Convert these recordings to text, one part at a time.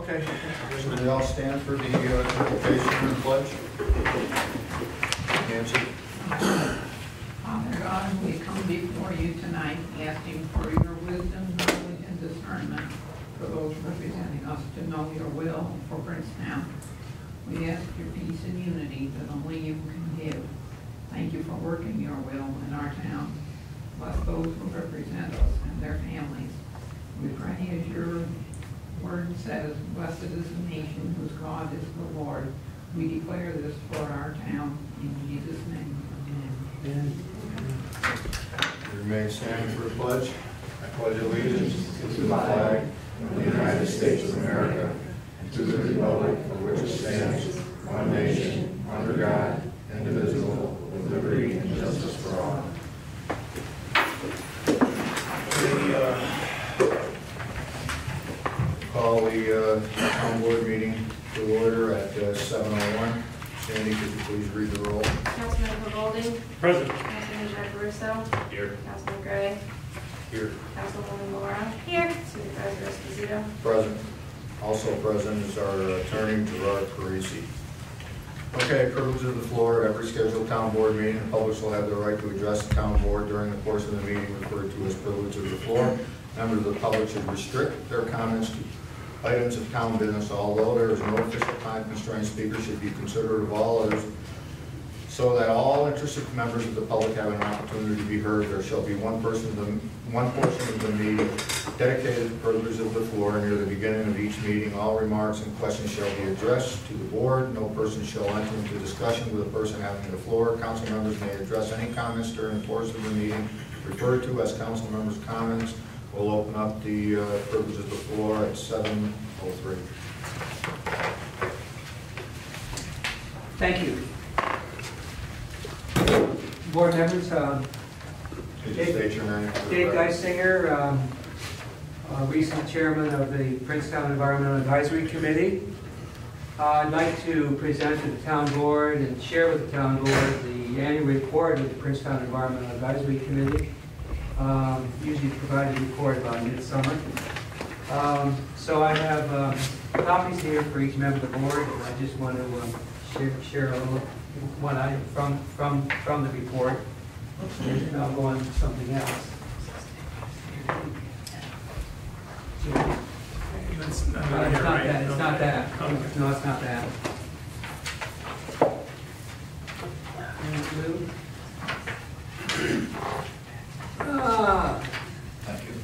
Okay, should we all stand for the uh, invocation and pledge? Nancy? Father God, we come before you tonight asking for your wisdom, knowledge, and discernment for those representing us to know your will for Princetown. We ask your peace and unity that only you can give. Thank you for working your will in our town. Bless those who represent us and their families. We pray as your word says, blessed is the nation whose God is the Lord. We declare this for our town in Jesus' name. Amen. You Remain standing for the pledge. I pledge allegiance to the flag of the United States of America and to the republic for which it stands, one nation, under God, indivisible, with liberty and justice for all. The, uh, Call the uh, town board meeting to order at uh, 7:01. Sandy, could you please read the roll? Councilmember Golding, Present. Councilmember Caruso, Here. Councilman Gray, Here. Councilwoman Laura. Here. Supervisor Esposito. Present. Also present is our attorney, Gerard Parisi. Okay, privilege of the floor. At every scheduled town board meeting, the public shall have the right to address the town board during the course of the meeting referred to as privilege of the floor. Members of the public should restrict their comments to items of town business, although there is no official time constraint, speakers should be considerate of all others so that all interested members of the public have an opportunity to be heard. There shall be one person, the- one portion of the meeting dedicated to privilege of the floor near the beginning of each meeting. All remarks and questions shall be addressed to the board. No person shall enter into discussion with a person having the floor. Council members may address any comments during the course of the meeting referred to as council members' comments. We'll open up the uh, privilege of the floor at 7:03. Thank you. Board members, uh, Could you state your name? for the Dave record? Geisinger, um, uh, recent chairman of the Princetown Environmental Advisory Committee. Uh, I'd like to present to the town board and share with the town board the annual report of the Princetown Environmental Advisory Committee. Um, Usually provide a report about midsummer. Um, So I have um, copies here for each member of the board, and I just want to um, share, share a little, one item from, from, from the report. And then I'll go on to something else. Not Uh, It's not that, it's not that. No, it's not that. And blue. Ah, Thank you.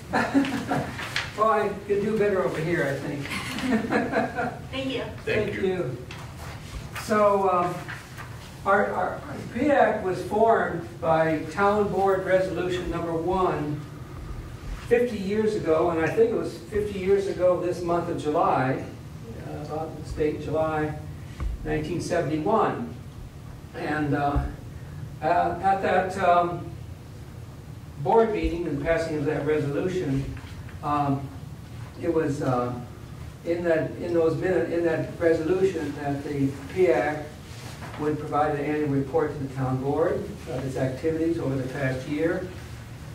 well, I could do better over here, I think. Thank you. Thank you. So, um, our, our our PAC was formed by Town Board Resolution Number One 50 years ago, and I think it was 50 years ago this month of July, uh, about this date, July 1971. And uh, at that um, board meeting and passing of that resolution, um, it was uh, in that, in those minutes, in that resolution, that the PAC would provide an annual report to the town board of its activities over the past year,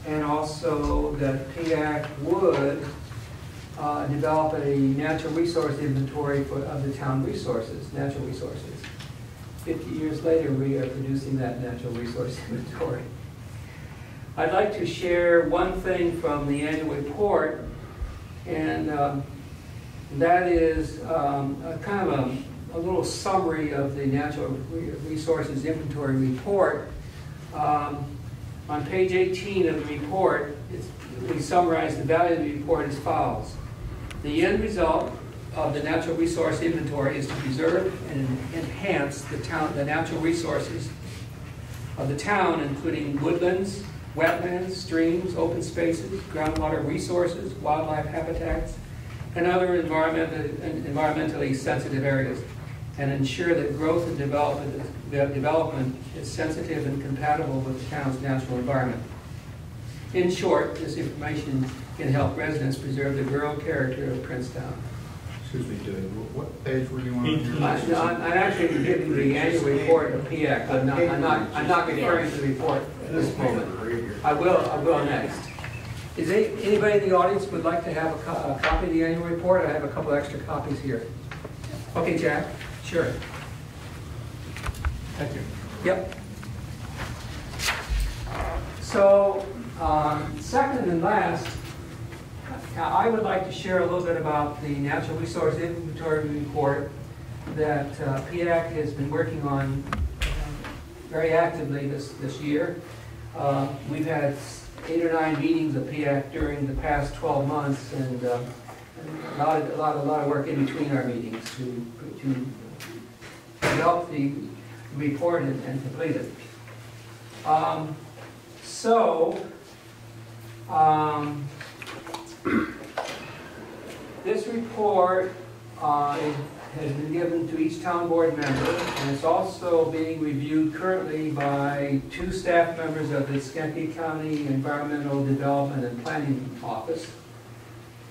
and also that PAC would uh, develop a natural resource inventory for, of the town resources, natural resources. Fifty years later, we are producing that natural resource inventory. I'd like to share one thing from the annual report, and um, that is um, a kind of a, a little summary of the natural resources inventory report. Um, on page 18 of the report, we summarize the value of the report as follows. The end result of the natural resource inventory is to preserve and enhance the town, the natural resources of the town, including woodlands, wetlands, streams, open spaces, groundwater resources, wildlife habitats, and other environmentally sensitive areas, and ensure that growth and development, development is sensitive and compatible with the town's natural environment. In short, this information can help residents preserve the rural character of Princetown. Excuse me, Dave, what page were you on? I- I'm I'm actually giving the annual report of PX. I'm not, I'm not, I'm not referring to the report at this moment. I will, I will next. Is any- anybody in the audience would like to have a co- a copy of the annual report? I have a couple extra copies here. Okay, Jack? Sure. Thank you. Yep. So, um, second and last, I would like to share a little bit about the natural resource inventory report that uh, has been working on very actively this, this year. Uh, We've had eight or nine meetings of PAC during the past 12 months, and uh, a lot, of- a lot, a lot of work in between our meetings to, to develop the report and and complete it. Um, So, um, this report uh, has been given to each town board member, and it's also being reviewed currently by two staff members of the Schenectady County Environmental Development and Planning Office.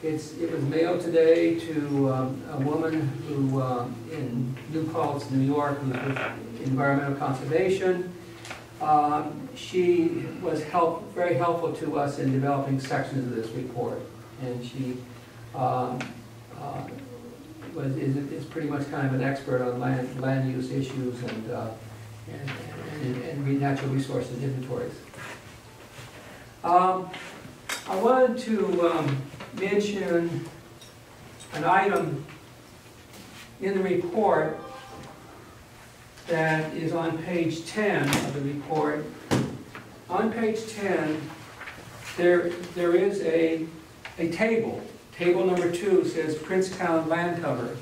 It's, it was mailed today to um, a woman who, um, in New Paltz, New York, who's with Environmental Conservation. Um, She was help, very helpful to us in developing sections of this report. And she um, uh, was, is, is pretty much kind of an expert on land, land use issues and, uh, and, and, and natural resources inventories. Um, I wanted to, um, mention an item in the report that is on page 10 of the report. On page 10, there, there is a, a table. Table number two says Princetown land cover.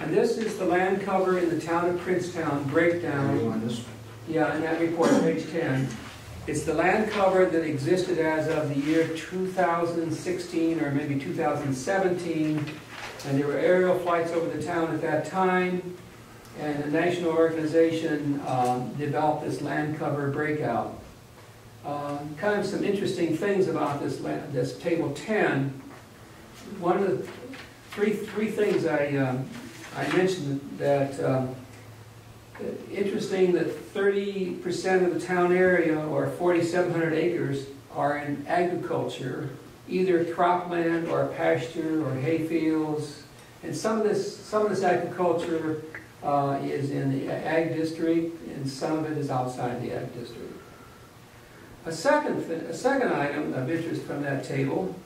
And this is the land cover in the town of Princetown breakdown. on this? Yeah, in that report, page 10. It's the land cover that existed as of the year 2016 or maybe 2017. And there were aerial flights over the town at that time. And a national organization um, developed this land cover breakout. Um, Kind of some interesting things about this, this table 10. One of the, three, three things I, um, I mentioned that um, Interesting that thirty percent of the town area, or forty-seven hundred acres, are in agriculture, either cropland or pasture or hay fields. And some of this, some of this agriculture uh, is in the ag district, and some of it is outside the ag district. A second, a second item of interest from that table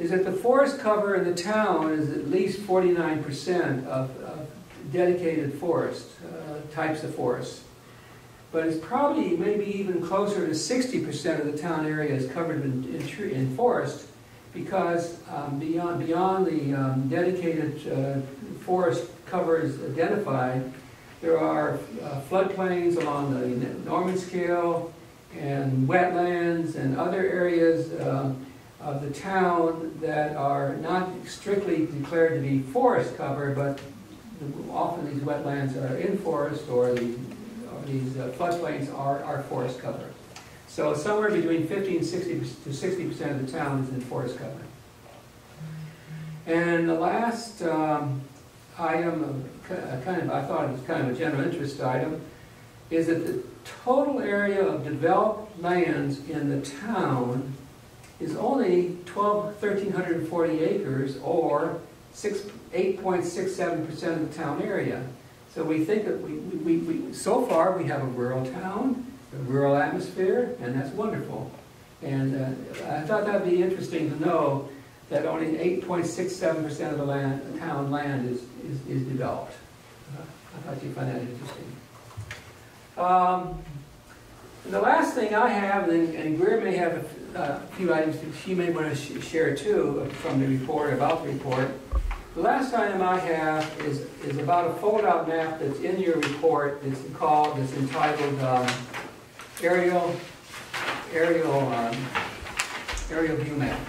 is that the forest cover in the town is at least forty-nine percent of, of dedicated forest, uh, types of forests. But it's probably maybe even closer to sixty percent of the town area is covered in, in in forest, because um, beyond, beyond the um, dedicated uh, forest covers identified, there are uh, floodplains along the Normans Kill, and wetlands and other areas um, of the town that are not strictly declared to be forest cover, but often these wetlands are in forest or the, or these uh, floodplains are, are forest cover. So somewhere between 50 and 60 to 60 percent of the town is in forest cover. And the last um, item, of uh, kind of, I thought it was kind of a general interest item, is that the total area of developed lands in the town is only 12, 1,340 acres, or six, 8.67% of the town area. So we think that we, we, we, so far, we have a rural town, a rural atmosphere, and that's wonderful. And uh, I thought that'd be interesting to know that only 8.67% of the land, town land is, is, is developed. Uh, I thought you'd find that interesting. Um, the last thing I have, and and Greer may have a few items that she may want to sh- share too from the report, about the report. The last item I have is, is about a fold-out map that's in your report, it's called, it's entitled um, aerial, aerial, um, aerial view map.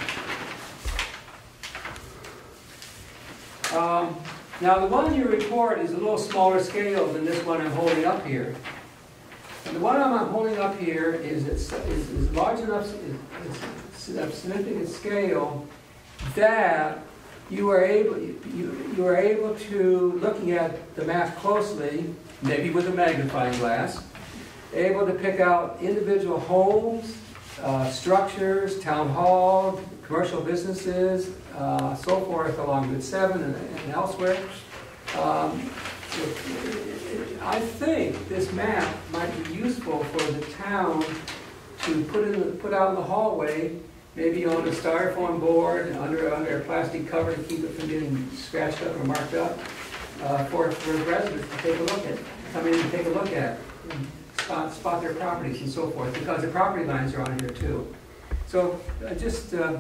Um, Now, the one in your report is a little smaller scale than this one I'm holding up here. The one I'm holding up here is, it's- large enough, is, is of significant scale that you are able, you, you are able to, looking at the map closely, maybe with a magnifying glass, able to pick out individual homes, uh, structures, town hall, commercial businesses, uh, so forth along Route 7 and and elsewhere. Um, I think this map might be useful for the town to put in, the, put out in the hallway, maybe on a styrofoam board, under, under a plastic cover to keep it from getting scratched up or marked up, uh, for, for residents to take a look at, come in and take a look at, spot, spot their properties and so forth, because the property lines are on here too. So, uh, just, uh,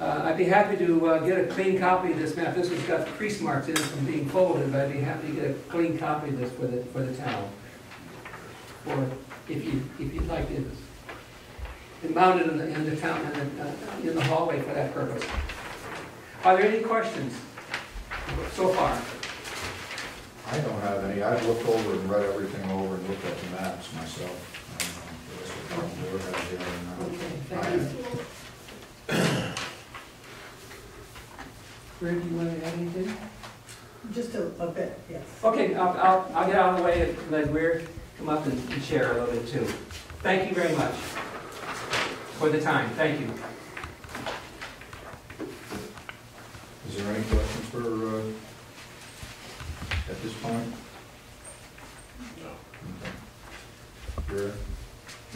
uh, I'd be happy to uh, get a clean copy of this map. This has got crease marks in it from being folded, but I'd be happy to get a clean copy of this for the, for the town. Or if you, if you'd like it, and mounted in the, in the town, in the, uh, in the hallway for that purpose. Are there any questions so far? I don't have any, I've looked over and read everything over and looked at the maps myself. I don't know the rest of the board has any or not. Okay, thank you. Rick, you want to add anything? Just a, a bit, yes. Okay, I'll, I'll, I'll get out of the way and let Greer come up and and share a little bit too. Thank you very much for the time, thank you. Is there any questions for, uh, at this point? No. Gary?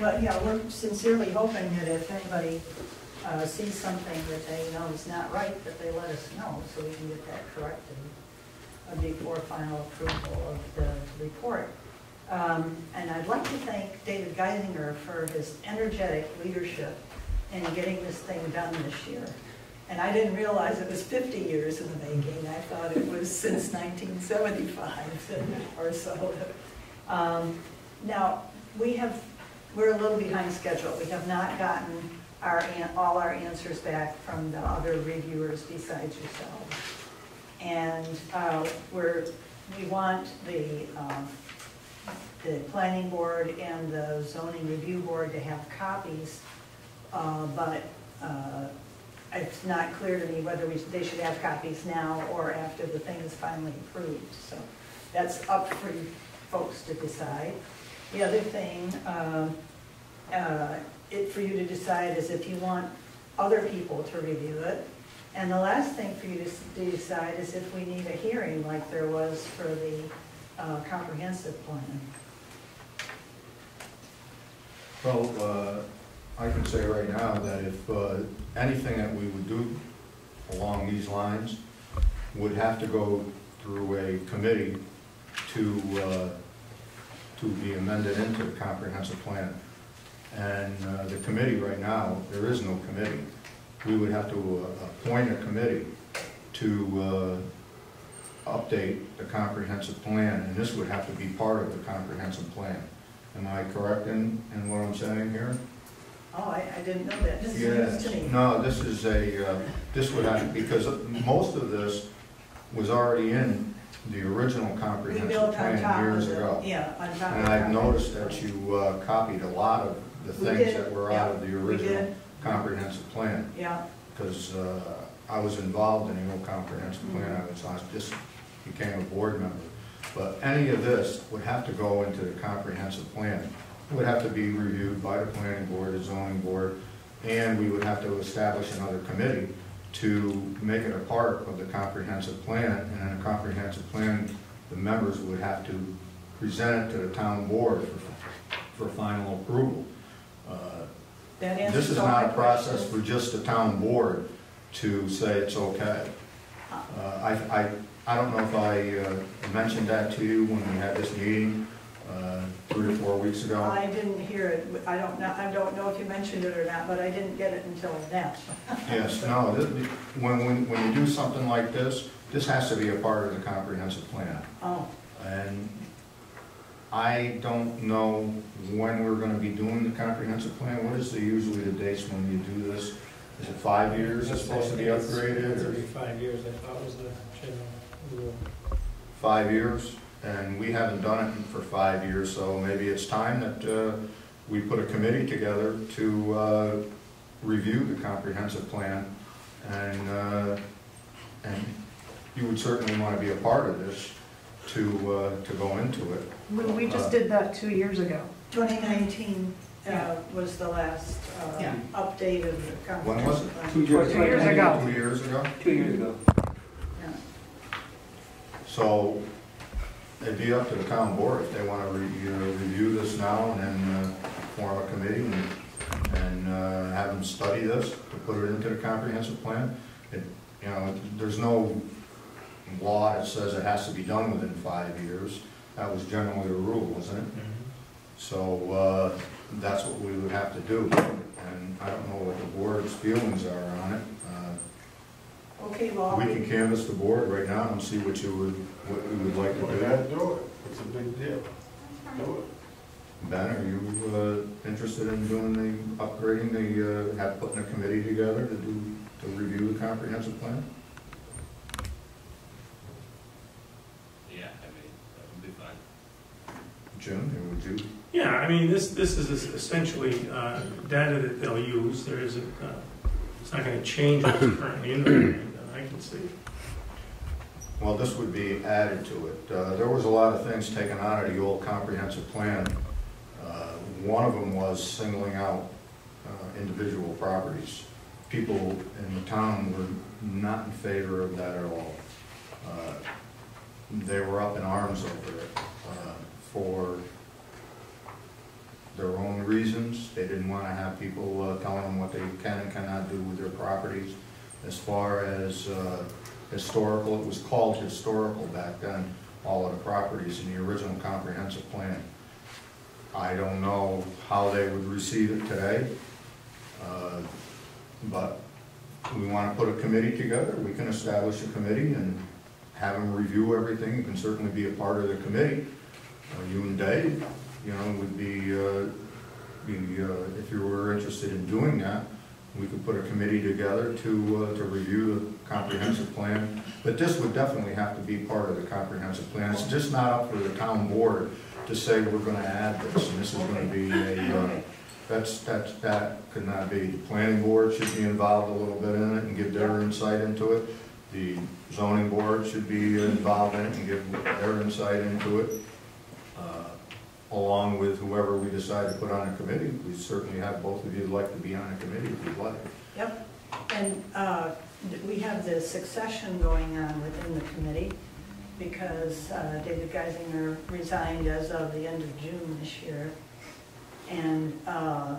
Well, yeah, we're sincerely hoping that if anybody uh, sees something that they know is not right, that they let us know, so we can get that corrected uh, before final approval of the report. Um, And I'd like to thank David Geisinger for his energetic leadership in getting this thing done this year. And I didn't realize it was 50 years in the making. I thought it was since 1975 or so. Um, Now, we have, we're a little behind schedule. We have not gotten our, all our answers back from the other reviewers besides yourselves. And uh, we're, we want the, um, the planning board and the zoning review board to have copies, uh, but uh, it's not clear to me whether we, they should have copies now or after the thing is finally approved. So that's up for folks to decide. The other thing, um, uh, it, for you to decide is if you want other people to review it. And the last thing for you to decide is if we need a hearing like there was for the uh, comprehensive plan. Well, uh, I can say right now that if uh, anything that we would do along these lines would have to go through a committee to, uh, to be amended into the comprehensive plan. And uh, the committee right now, there is no committee. We would have to uh, appoint a committee to uh, update the comprehensive plan, and this would have to be part of the comprehensive plan. Am I correct in, in what I'm saying here? Oh, I, I didn't know that. This Yes. to. No, this is a, uh, this would have, because most of this was already in the original comprehensive plan years the, ago. yeah, on top of. And I've noticed that you uh, copied a lot of the We things did, that were out of the We original did, comprehensive plan. yeah. Because uh, I was involved in the old comprehensive plan, mm-hmm. I was, I just became a board member. But any of this would have to go into the comprehensive plan. It would have to be reviewed by the planning board, the zoning board, and we would have to establish another committee to make it a part of the comprehensive plan. And in a comprehensive plan, the members would have to present it to the town board for, for final approval. That answers this is all not a process questions. for just the town board to say it's okay. Uh, I, I, I don't know if I uh, mentioned that to you when we had this meeting uh, three or four weeks ago. I didn't hear it, I don't know, I don't know if you mentioned it or not, but I didn't get it until now. Yes, no, when, when, when you do something like this, this has to be a part of the comprehensive plan. Oh, And I don't know when we're gonna be doing the comprehensive plan. What is the, usually the dates when you do this? Is it five years it's supposed to be upgraded, or Thirty-five years, I thought was the general rule. five years? And we haven't done it for five years, so maybe it's time that uh, we put a committee together to uh, review the comprehensive plan. And, uh, and you would certainly want to be a part of this to, uh, to go into it. We we just did that two years ago. 2019, uh, was the last uh, Yeah. update of the When was comprehensive it? plan. Two years Two years ago. Two years ago? Two years ago. Yeah. So it'd be up to the town board if they want to review this now and then uh, form a committee and, and uh, have them study this to put it into the comprehensive plan. It, you know, there's no law that says it has to be done within five years. That was generally the rule, wasn't it? So uh, that's what we would have to do. And I don't know what the board's feelings are on it. Uh, Okay, well, we can canvass the board right now and see what you would, what we would like to gotta do. do it, it's a big deal. Do it. Ben, are you uh, interested in doing the, upgrading the, uh, have, putting a committee together to do, to review the comprehensive plan? Yeah, I mean, that would be fine. Jim, would you? Yeah, I mean, this, this is essentially uh, data that they'll use, there isn't, uh, it's not gonna change what's currently in there, that I can see. Well, this would be added to it. Uh, There was a lot of things taken out of the old comprehensive plan. Uh, One of them was singling out uh, individual properties. People in the town were not in favor of that at all. Uh, They were up in arms over it uh, for their own reasons. They didn't want to have people uh, telling them what they can and cannot do with their properties. As far as uh, historical, it was called historical back then, all of the properties in the original comprehensive plan. I don't know how they would receive it today, uh, but we want to put a committee together, we can establish a committee and have them review everything, you can certainly be a part of the committee. You and Dave, you know, would be, uh, be, uh, if you were interested in doing that, we could put a committee together to, uh, to review the comprehensive plan. But this would definitely have to be part of the comprehensive plan. It's just not up for the town board to say we're gonna add this, and this is gonna be a, uh, that's, that's, that could not be. The planning board should be involved a little bit in it and give their insight into it. The zoning board should be involved in it and give their insight into it. Uh, Along with whoever we decide to put on a committee. We certainly have both of you like to be on a committee if you'd like. Yep, and uh, we have the succession going on within the committee because uh, David Geisinger resigned as of the end of June this year and uh,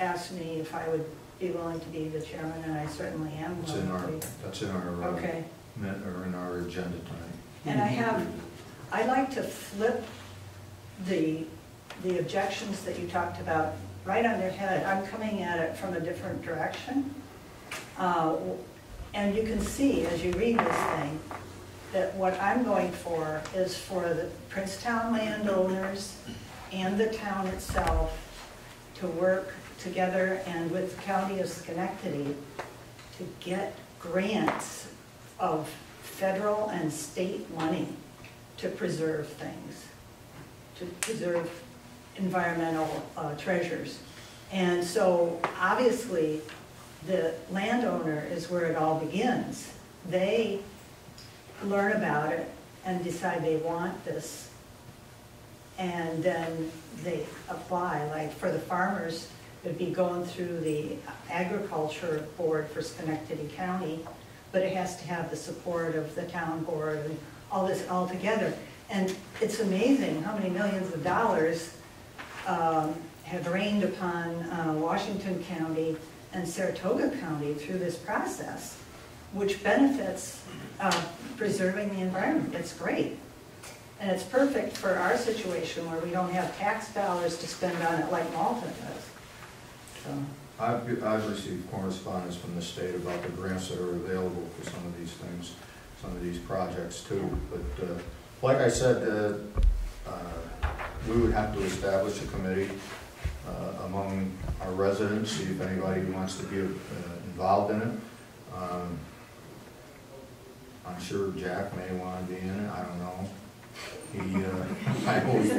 asked me if I would be willing to be the chairman, and I certainly am It's in our, willing to that's in our, uh, Okay, or in our agenda tonight. and I have, I like to flip the, the objections that you talked about right on their head. I'm coming at it from a different direction. Uh, And you can see, as you read this thing, that what I'm going for is for the Princetown landowners and the town itself to work together and with the county of Schenectady to get grants of federal and state money to preserve things, to preserve environmental uh, treasures. And so, obviously, the landowner is where it all begins. They learn about it and decide they want this. And then they apply, like for the farmers, it'd be going through the agriculture board for Schenectady County, but it has to have the support of the town board and all this all together. And it's amazing how many millions of dollars um, have rained upon uh, Washington County and Saratoga County through this process, which benefits uh, preserving the environment. It's great. And it's perfect for our situation where we don't have tax dollars to spend on it like Malta does. So, I've, I've received correspondence from the state about the grants that are available for some of these things, some of these projects too. But, uh, like I said, uh, uh, we would have to establish a committee uh, among our residents, see if anybody wants to be uh, involved in it. Um, I'm sure Jack may want to be in it, I don't know. He, uh, I always,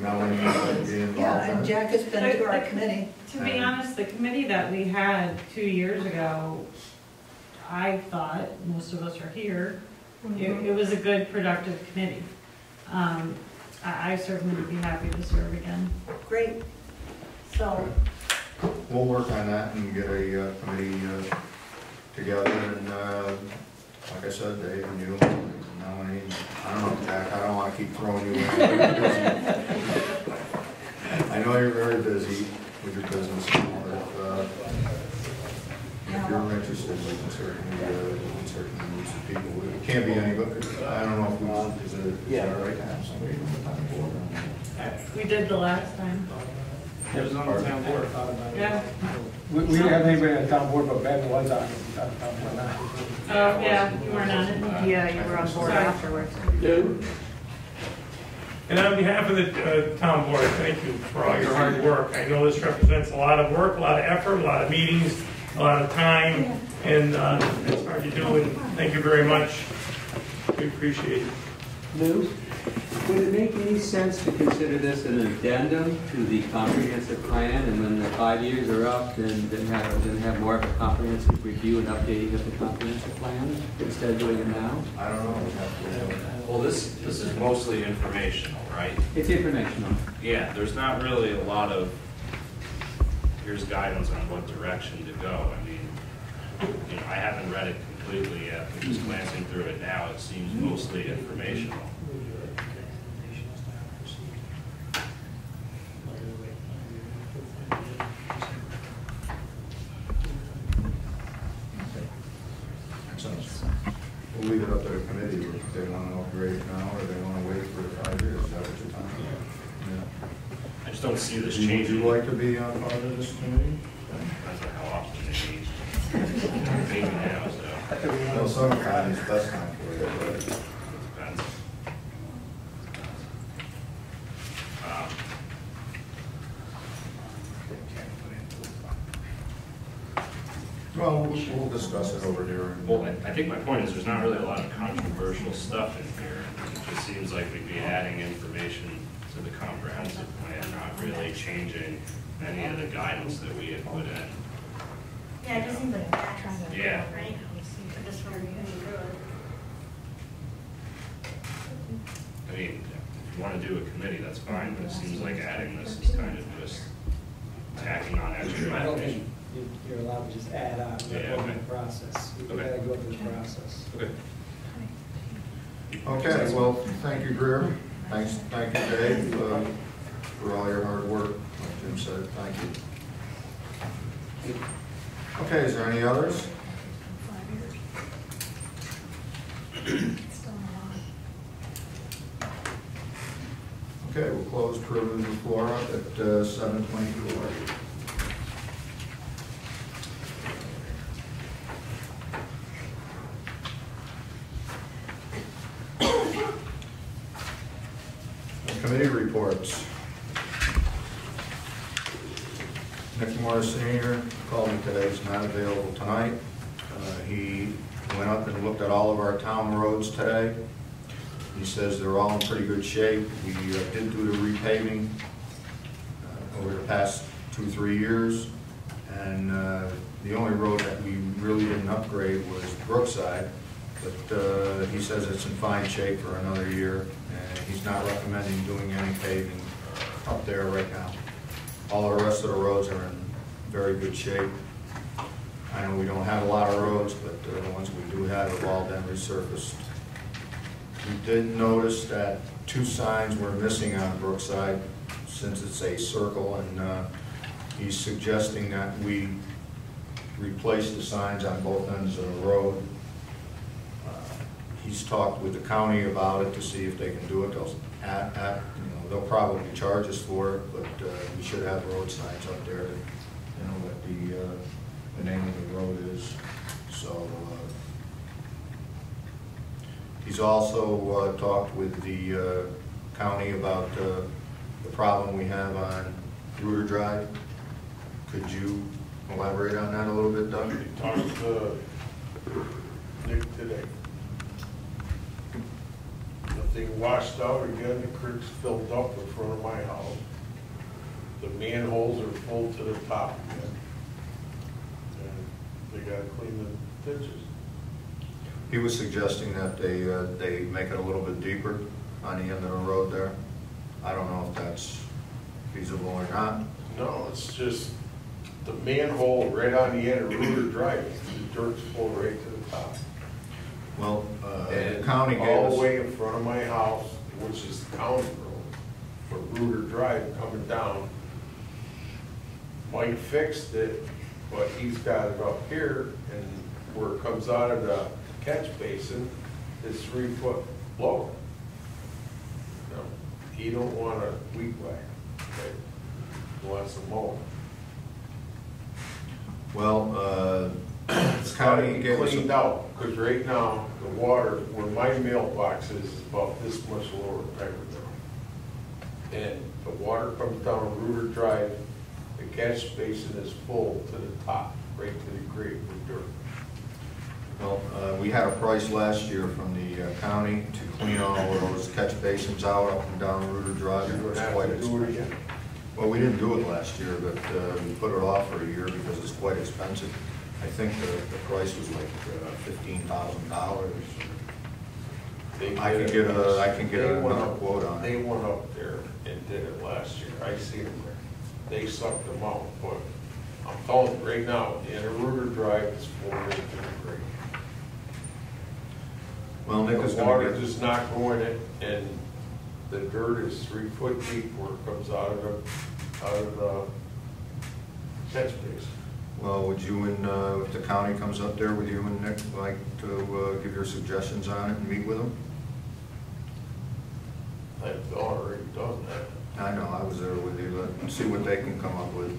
Melanie might be involved Yeah, in and. Jack has been to our committee. To be honest, the committee that we had two years ago, I thought, most of us are here, it, it was a good productive committee. Um, I, I certainly would be happy to serve again. Great. So, We'll work on that and get a uh, committee uh, together and, uh, like I said, Dave and you, nominate, I don't know, Jack, I don't wanna keep throwing you in. I know you're very busy with your business, but, uh, if you're interested, we can certainly, uh, we can certainly use the people. It can't be anybody, I don't know if we, is it, is it all right to have somebody from the town board? We did the last time. It was on the town board. Yeah. We, we don't have anybody on the town board, but Ben was on the town board now. Oh, yeah, you weren't on it? Yeah, you were on board Sorry. afterwards. And on behalf of the uh, town board, thank you for all your hard work. I know this represents a lot of work, a lot of effort, a lot of meetings, a lot of time, and uh, it's hard to do, and thank you very much. We appreciate it. Lou, would it make any sense to consider this an addendum to the comprehensive plan, and when the five years are up, then, then have, then have more of a comprehensive review and updating of the comprehensive plan, instead of doing it now? I don't know, we have to, Well, this, this is mostly informational, right? It's informational. Yeah, there's not really a lot of, here's guidance on what direction to go. I mean, you know, I haven't read it completely yet, but just glancing through it now, it seems mostly informational. We'll leave it up to the committee, if they want to upgrade it now, or they want to wait for the five years, is that what you're talking about? I just don't see this Would changing. you like to be on part of this committee? Depends on how often they meet. Maybe now, so, Well, sometimes it's best time for it, but depends. Um, Well, we'll we'll discuss it over here. Well, I I think my point is, there's not really a lot of controversial stuff in here. It just seems like we'd be adding information to the comprehensive plan, not really changing any of the guidance that we had put in. Yeah, it just seems like a. Yeah. Right? Just for reading through it. I mean, if you want to do a committee, that's fine, but it seems like adding this is kind of just tacking on extra I don't think information. You- you're allowed to just add on, Yeah, we're going okay. through the process. We Okay. gotta go through the process. Okay. Okay, well, thank you, Greer. Thanks, thank you, Dave, uh, for all your hard work, like Jim said, thank you. Okay, is there any others? Okay, we'll close privilege of floor at uh, seven twenty-four. Committee Nick Morris Senior called me today, he's not available tonight. Uh, He went up and looked at all of our town roads today. He says they're all in pretty good shape. We uh, did do the repaving uh, over the past two, three years. And uh, the only road that we really didn't upgrade was Brookside. But uh, he says it's in fine shape for another year, and he's not recommending doing any paving up there right now. All the rest of the roads are in very good shape. I know we don't have a lot of roads, but uh, the ones we do have have all been resurfaced. We did notice that two signs were missing on Brookside, since it's a circle, and uh, he's suggesting that we replace the signs on both ends of the road. He's talked with the county about it to see if they can do it. They'll, at, at, you know, they'll probably charge us for it, but uh, we should have road signs up there, to, you know, what the, uh, the name of the road is. So, uh, He's also uh, talked with the uh, county about uh, the problem we have on Ruder Drive. Could you elaborate on that a little bit, Doug? Talked to Nick today. The thing washed out again, the creek's filled up in front of my house. The manholes are full to the top again. And they gotta clean the ditches. He was suggesting that they, uh, they make it a little bit deeper on the end of the road there. I don't know if that's feasible or not. No, it's just the manhole right on the end of Ruder Drive, the dirt's full right to the top. Well, uh, the And county gave all the way in front of my house, which is the county road, for Ruder Drive coming down. Mike fixed it, but he's got it up here, and where it comes out of the catch basin is three foot lower. No, He don't want a weed whack, okay? He wants a mow. well, uh, It's gotta county be cleaned out, because right now, the water, where my mailbox is, is about this much lower than Pepper And the water comes down Ruder Drive, the catch basin is full to the top, right to the grate with dirt. well, uh, we had a price last year from the uh, county to clean all of those catch basins out up and down Ruder Drive. It was quite have to do it expensive. Well, we didn't do it last year, but uh, we put it off for a year because it's quite expensive. I think the, the price was like uh, fifteen thousand dollars. They I can get a- last- can get they went another up- quote on it. They went up there and did it last year, I see them there. They sucked them out, but I'm telling you right now, the of Drive is to the grate. Well, Nick is The gonna water get, does not go in it, and the dirt is three foot deep where it comes out of the, out of the catch basin. Well, would you and, uh, if the county comes up there, would you and Nick like to uh, give your suggestions on it and meet with them? I've already done that. I know, I was there with you, let's see what they can come up with.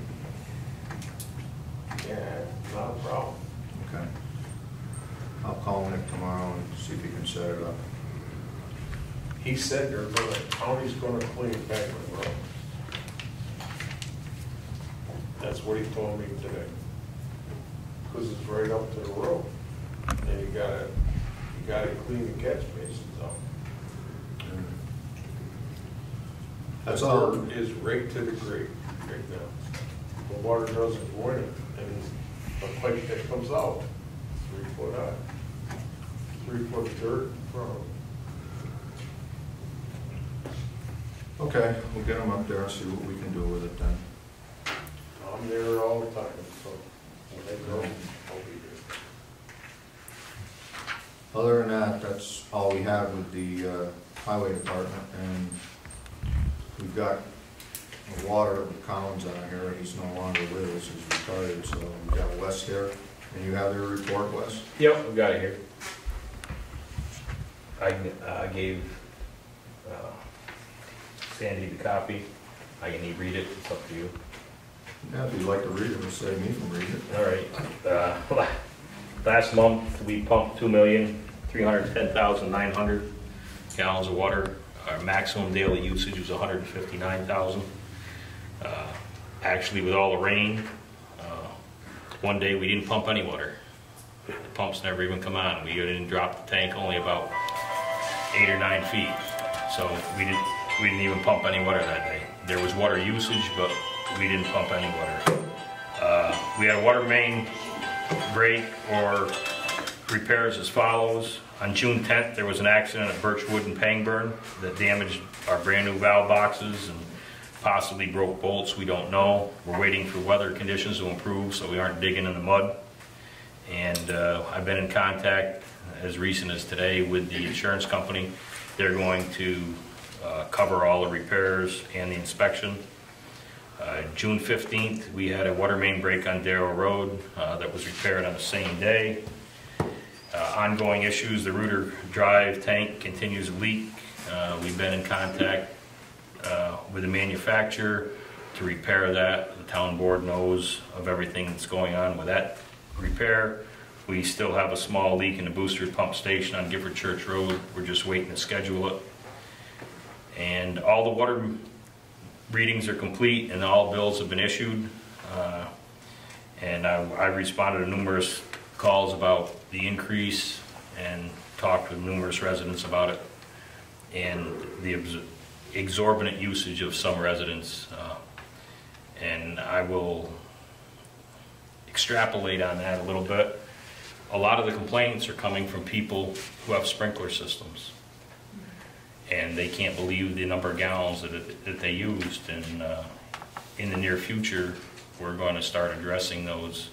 Yeah, not a problem. Okay. I'll call Nick tomorrow and see if he can set it up. He said they're gonna, county's gonna clean Beckman Road. That's what he told me today. Cause it's right up to the road, and you gotta, you gotta clean the catch basins out. That's The all. dirt Is right to the grate right now. The water doesn't go in it, and the pipe that comes out, three foot high. Three foot dirt in front of it. Okay, we'll get them up there and see what we can do with it then. I'm there all the time, Other than that, that's all we have with the uh, highway department, and we've got Walter Collins on here, he's no longer with us, he's retired, so we've got Wes here, and you have your report, Wes? Yep, we got it here. I uh, gave uh, Sandy the copy. I can e-read it, it's up to you. Yeah, if you'd like to read it, it'll save me from reading it. All right. Uh, Last month, we pumped two million, three hundred ten thousand, nine hundred gallons of water. Our maximum daily usage was hundred and fifty-nine thousand. Uh, Actually, with all the rain, uh, one day we didn't pump any water. The pumps never even come on. We didn't drop the tank only about eight or nine feet. So we didn't, we didn't even pump any water that day. There was water usage, but we didn't pump any water. Uh, We had a water main break or repairs as follows. On June 10th, there was an accident at Birchwood and Pangburn that damaged our brand-new valve boxes and possibly broke bolts, we don't know. We're waiting for weather conditions to improve, so we aren't digging in the mud. And uh, I've been in contact as recent as today with the insurance company. They're going to uh, cover all the repairs and the inspection. Uh, June 15th, we had a water main break on Darrow Road uh, that was repaired on the same day. Uh, Ongoing issues, the Ruder Drive tank continues to leak. Uh, We've been in contact uh, with the manufacturer to repair that. The town board knows of everything that's going on with that repair. We still have a small leak in the booster pump station on Gifford Church Road. We're just waiting to schedule it. And all the water readings are complete and all bills have been issued. Uh, And I I responded to numerous calls about the increase and talked with numerous residents about it and the exorbitant usage of some residents. uh, And I will extrapolate on that a little bit. A lot of the complaints are coming from people who have sprinkler systems. And they can't believe the number of gallons that, it- that they used, and, uh, in the near future, we're going to start addressing those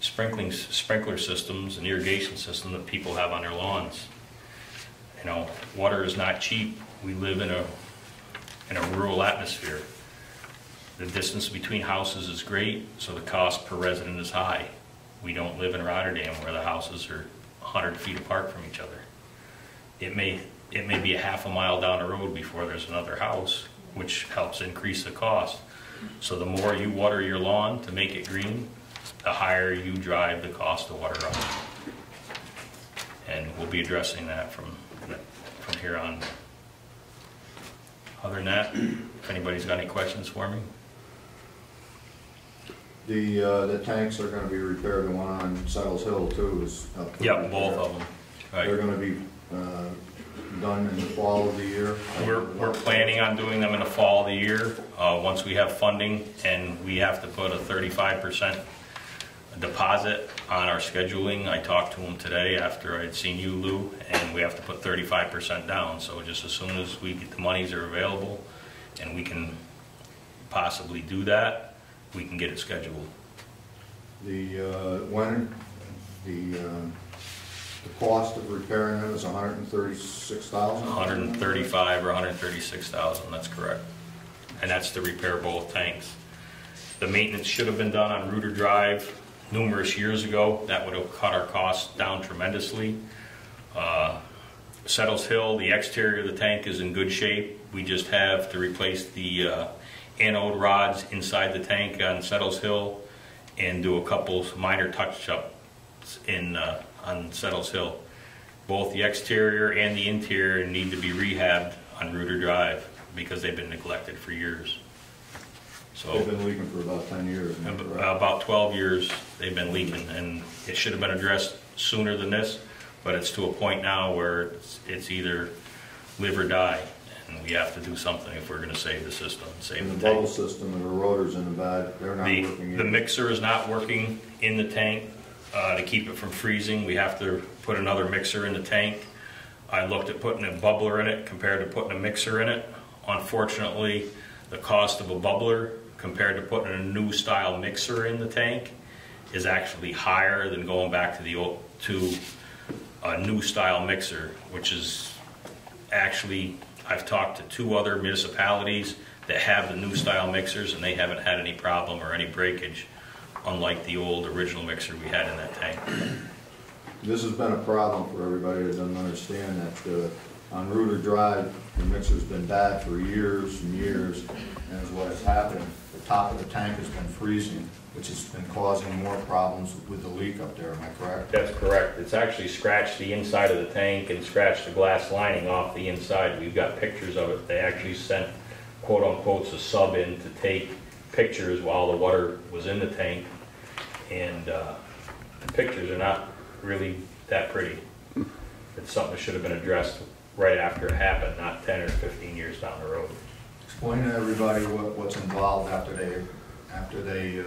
sprinkling, sprinkler systems and irrigation system that people have on their lawns. You know, water is not cheap. We live in a, in a rural atmosphere. The distance between houses is great, so the cost per resident is high. We don't live in Rotterdam where the houses are 100 feet apart from each other. It may, it may be a half a mile down the road before there's another house, which helps increase the cost. So the more you water your lawn to make it green, the higher you drive the cost of water up. And we'll be addressing that from, from here on. Other than that, if anybody's got any questions for me? The, uh, the tanks are gonna be repaired, the one on Settles Hill too is up. repair. both of them. They're gonna be, uh, done in the fall of the year. We're, we're planning on doing them in the fall of the year, uh, once we have funding, and we have to put a thirty-five percent deposit on our scheduling. I talked to him today after I had seen you, Lou, and we have to put thirty-five percent down, so just as soon as we, get the monies are available, and we can possibly do that, we can get it scheduled. The, uh, when, the, uh, the cost of repairing them is hundred and thirty-six thousand? hundred and thirty-five or hundred and thirty-six thousand, that's correct. And that's to repair both tanks. The maintenance should have been done on Ruder Drive numerous years ago. That would have cut our costs down tremendously. Uh, Settles Hill, the exterior of the tank is in good shape. We just have to replace the uh, anode rods inside the tank on Settles Hill and do a couple minor touch-ups in, uh, on Settles Hill. Both the exterior and the interior need to be rehabbed on Ruder Drive because they've been neglected for years. So. They've been leaking for about ten years. am I Ab- correct? About 12 years they've been leaking, and it should have been addressed sooner than this, but it's to a point now where it's- it's either live or die, and we have to do something if we're going to save the system, save And the the bubble tank. system and the rotors in the bed, they're not The working the either. mixer is not working in the tank uh, to keep it from freezing. We have to put another mixer in the tank. I looked at putting a bubbler in it compared to putting a mixer in it. Unfortunately, the cost of a bubbler compared to putting a new style mixer in the tank is actually higher than going back to the old, to a new style mixer, which is actually, I've talked to two other municipalities that have the new style mixers and they haven't had any problem or any breakage, unlike the old original mixer we had in that tank. This has been a problem for everybody that doesn't understand that, uh, on Ruder Drive, the mixer's been bad for years and years, and is what has happened, the top of the tank has been freezing, which has been causing more problems with the leak up there, am I correct? That's correct. It's actually scratched the inside of the tank and scratched the glass lining off the inside. We've got pictures of it. They actually sent quote unquote a sub in to take pictures while the water was in the tank. And uh, the pictures are not really that pretty. It's something that should have been addressed right after it happened, not 10 or 15 years down the road. Explain to everybody what, what's involved after they, after they, uh,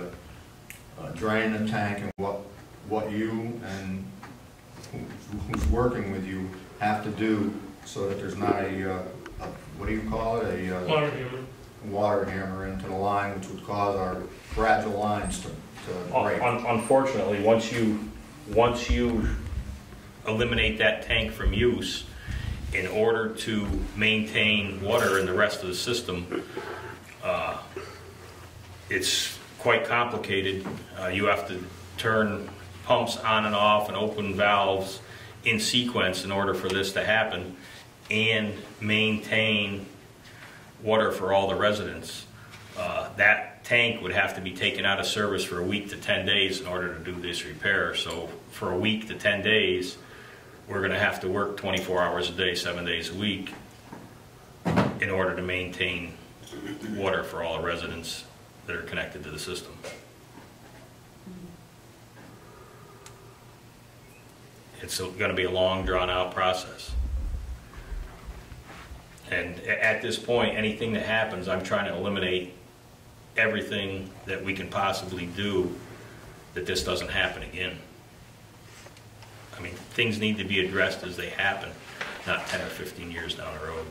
uh, drain the tank and what, what you and who- who's working with you have to do so that there's not a, uh, a, what do you call it, a, uh, Water hammer. Water hammer into the line, which would cause our fragile lines to, to break. Un- Unfortunately, once you, once you eliminate that tank from use, in order to maintain water in the rest of the system, uh, it's quite complicated. Uh, You have to turn pumps on and off and open valves in sequence in order for this to happen, and maintain water for all the residents. Uh, That tank would have to be taken out of service for a week to 10 days in order to do this repair. So for a week to 10 days, we're going to have to work 24 hours a day, seven days a week, in order to maintain water for all the residents that are connected to the system. It's going to be a long, drawn-out process. And at this point, anything that happens, I'm trying to eliminate everything that we can possibly do that this doesn't happen again. I mean, things need to be addressed as they happen, not 10 or 15 years down the road.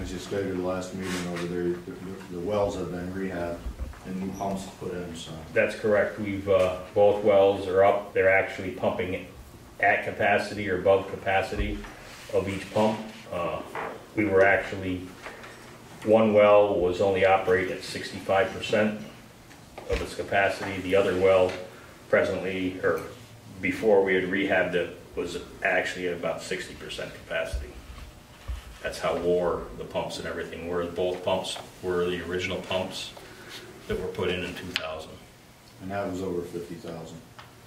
As you stated in the last meeting over there, the- the wells have been rehabbed and new pumps put in, so. That's correct. We've, uh, both wells are up. They're actually pumping at capacity or above capacity of each pump. Uh, We were actually, one well was only operating at sixty-five percent of its capacity. The other well presently, or before we had rehabbed it, was actually at about sixty percent capacity. That's how wore the pumps and everything were. Both pumps were the original pumps that were put in in two thousand. And that was over fifty thousand.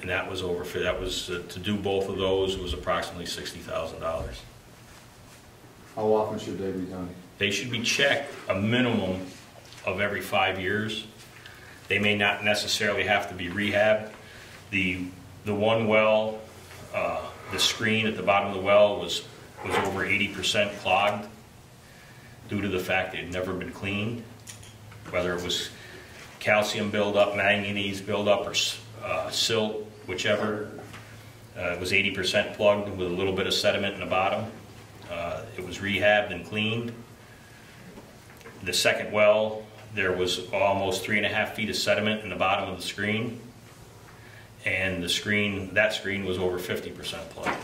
And that was over, that was, uh, to do both of those was approximately sixty thousand dollars. How often should they be done? They should be checked a minimum of every five years. They may not necessarily have to be rehabbed. The, the one well, uh, the screen at the bottom of the well was, was over eighty percent clogged due to the fact it had never been cleaned, whether it was calcium buildup, manganese buildup, or uh, silt, whichever. Uh, It was eighty percent plugged with a little bit of sediment in the bottom. It was rehabbed and cleaned. The second well, there was almost three and a half feet of sediment in the bottom of the screen. And the screen, that screen was over fifty percent plugged.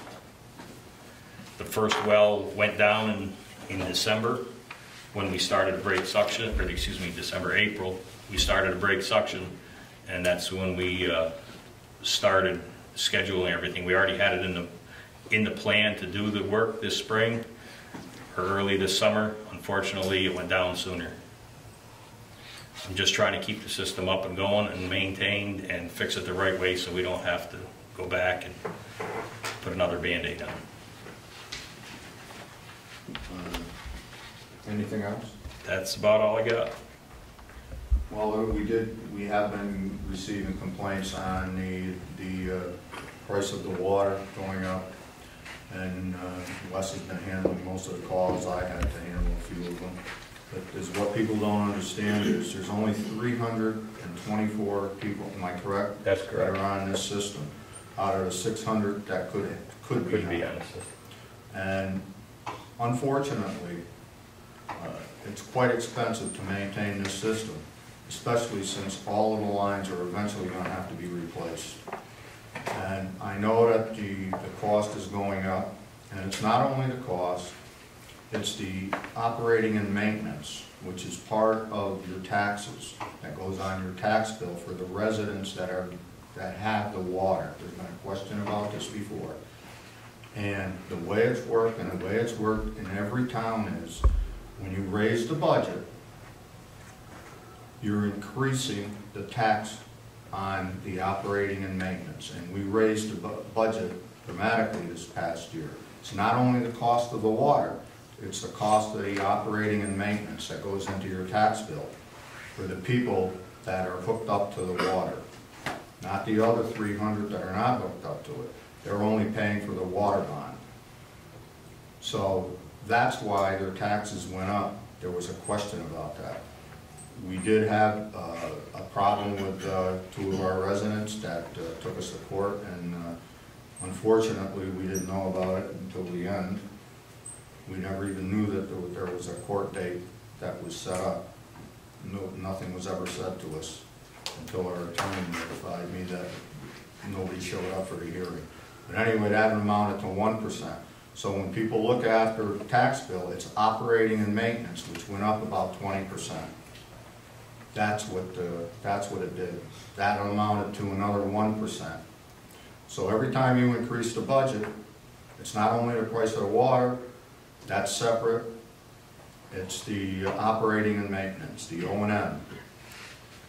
The first well went down in, in December, when we started to break suction, or excuse me, December, April, we started to break suction, and that's when we, uh, started scheduling everything. We already had it in the, in the plan to do the work this spring, or early this summer. Unfortunately, it went down sooner. I'm just trying to keep the system up and going and maintained and fix it the right way so we don't have to go back and put another Band-Aid on. Uh, Anything else? That's about all I got. Well, we did, we have been receiving complaints on the, the uh, price of the water going up. And uh, has been handling most of the calls, I had to handle a few of them. But is what people don't understand is there's only three hundred and twenty-four people, am I correct? That's That correct. are on this system, out of the six hundred that could, could be Could be on on the system. And unfortunately, uh, it's quite expensive to maintain this system, especially since all of the lines are eventually gonna have to be replaced. And I know that the, the cost is going up, and it's not only the cost, it's the operating and maintenance, which is part of your taxes, that goes on your tax bill for the residents that are, that have the water. There's been a question about this before. And the way it's worked, and the way it's worked in every town is, when you raise the budget, you're increasing the tax on the operating and maintenance. And we raised the bu- budget dramatically this past year. It's not only the cost of the water, it's the cost of the operating and maintenance that goes into your tax bill for the people that are hooked up to the water. Not the other three hundred that are not hooked up to it. They're only paying for the water bond. So that's why their taxes went up. There was a question about that. We did have uh, a problem with uh, two of our residents that uh, took us to court, and uh, unfortunately, we didn't know about it until the end. We never even knew that there was- a court date that was set up. No, nothing was ever said to us until our attorney notified me that nobody showed up for the hearing. But anyway, that amounted to one percent. So when people look after tax bill, it's operating and maintenance, which went up about twenty percent. That's what, uh, that's what it did. That amounted to another one percent. So every time you increase the budget, it's not only the price of the water, that's separate. It's the operating and maintenance, the O and M.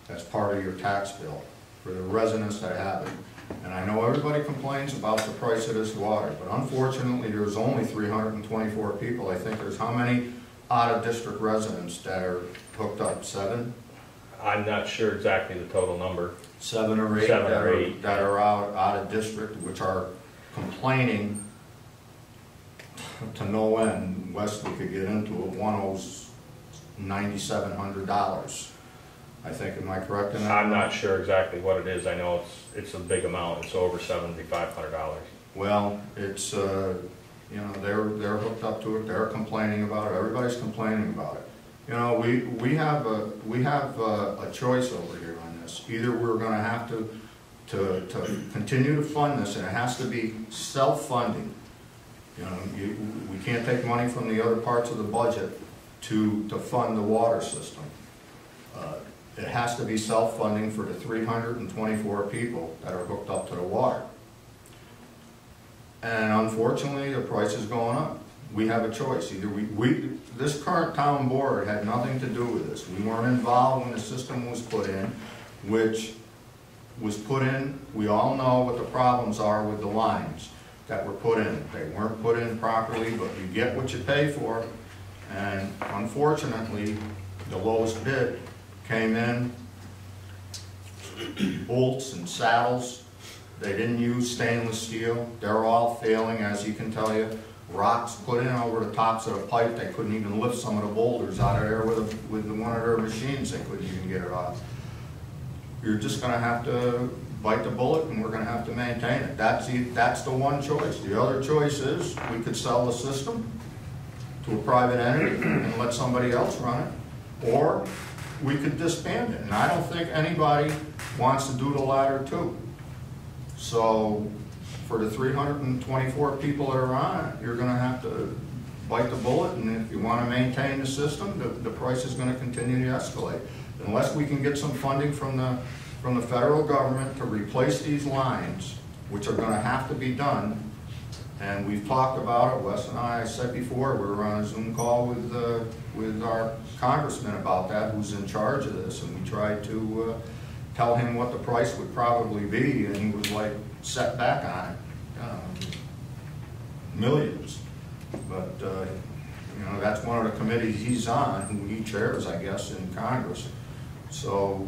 That's part of your tax bill for the residents that have it. And I know everybody complains about the price of this water, but unfortunately, there's only three hundred and twenty-four people. I think there's how many out-of-district residents that are hooked up? Seven? I'm not sure exactly the total number. Seven or eight Seven that or are, eight. that are out, out of district, which are complaining to no end. Wesley could get into it, one owes ninety-seven hundred dollars. I think, am I correct in that? I'm not sure exactly what it is. I know it's, it's a big amount. It's over seventy-five hundred dollars. Well, it's, uh, You know, they're, they're hooked up to it, they're complaining about it, everybody's complaining about it. You know, we, we have a, we have a, a choice over here on this. Either we're gonna have to, to, to continue to fund this, and it has to be self-funding. You know, you, we can't take money from the other parts of the budget to, to fund the water system. Uh, It has to be self-funding for the three hundred and twenty-four people that are hooked up to the water. And unfortunately, the price is going up. We have a choice, either we, we, this current town board had nothing to do with this. We weren't involved when the system was put in, which was put in, we all know what the problems are with the lines that were put in. They weren't put in properly, but you get what you pay for. And unfortunately, the lowest bid came in, bolts and saddles. They didn't use stainless steel. They're all failing, as you can tell you. Rocks put in over the tops of the pipe. They couldn't even lift some of the boulders out of there with, a- with one of their machines. They couldn't even get it off. You're just gonna have to bite the bullet and we're gonna have to maintain it. That's the, that's the one choice. The other choice is we could sell the system to a private entity and let somebody else run it. Or we could disband it. And I don't think anybody wants to do the latter too. So for the three hundred and twenty-four people that are on it, you're gonna have to bite the bullet, and if you wanna maintain the system, the, the price is gonna continue to escalate. Unless we can get some funding from the, from the federal government to replace these lines, which are gonna have to be done, and we've talked about it, Wes and I, I said before, we were on a Zoom call with, uh, with our congressman about that, who's in charge of this, and we tried to, uh, tell him what the price would probably be, and he was like, set back on it. Millions. But, uh, you know, that's one of the committees he's on, who he chairs, I guess, in Congress. So,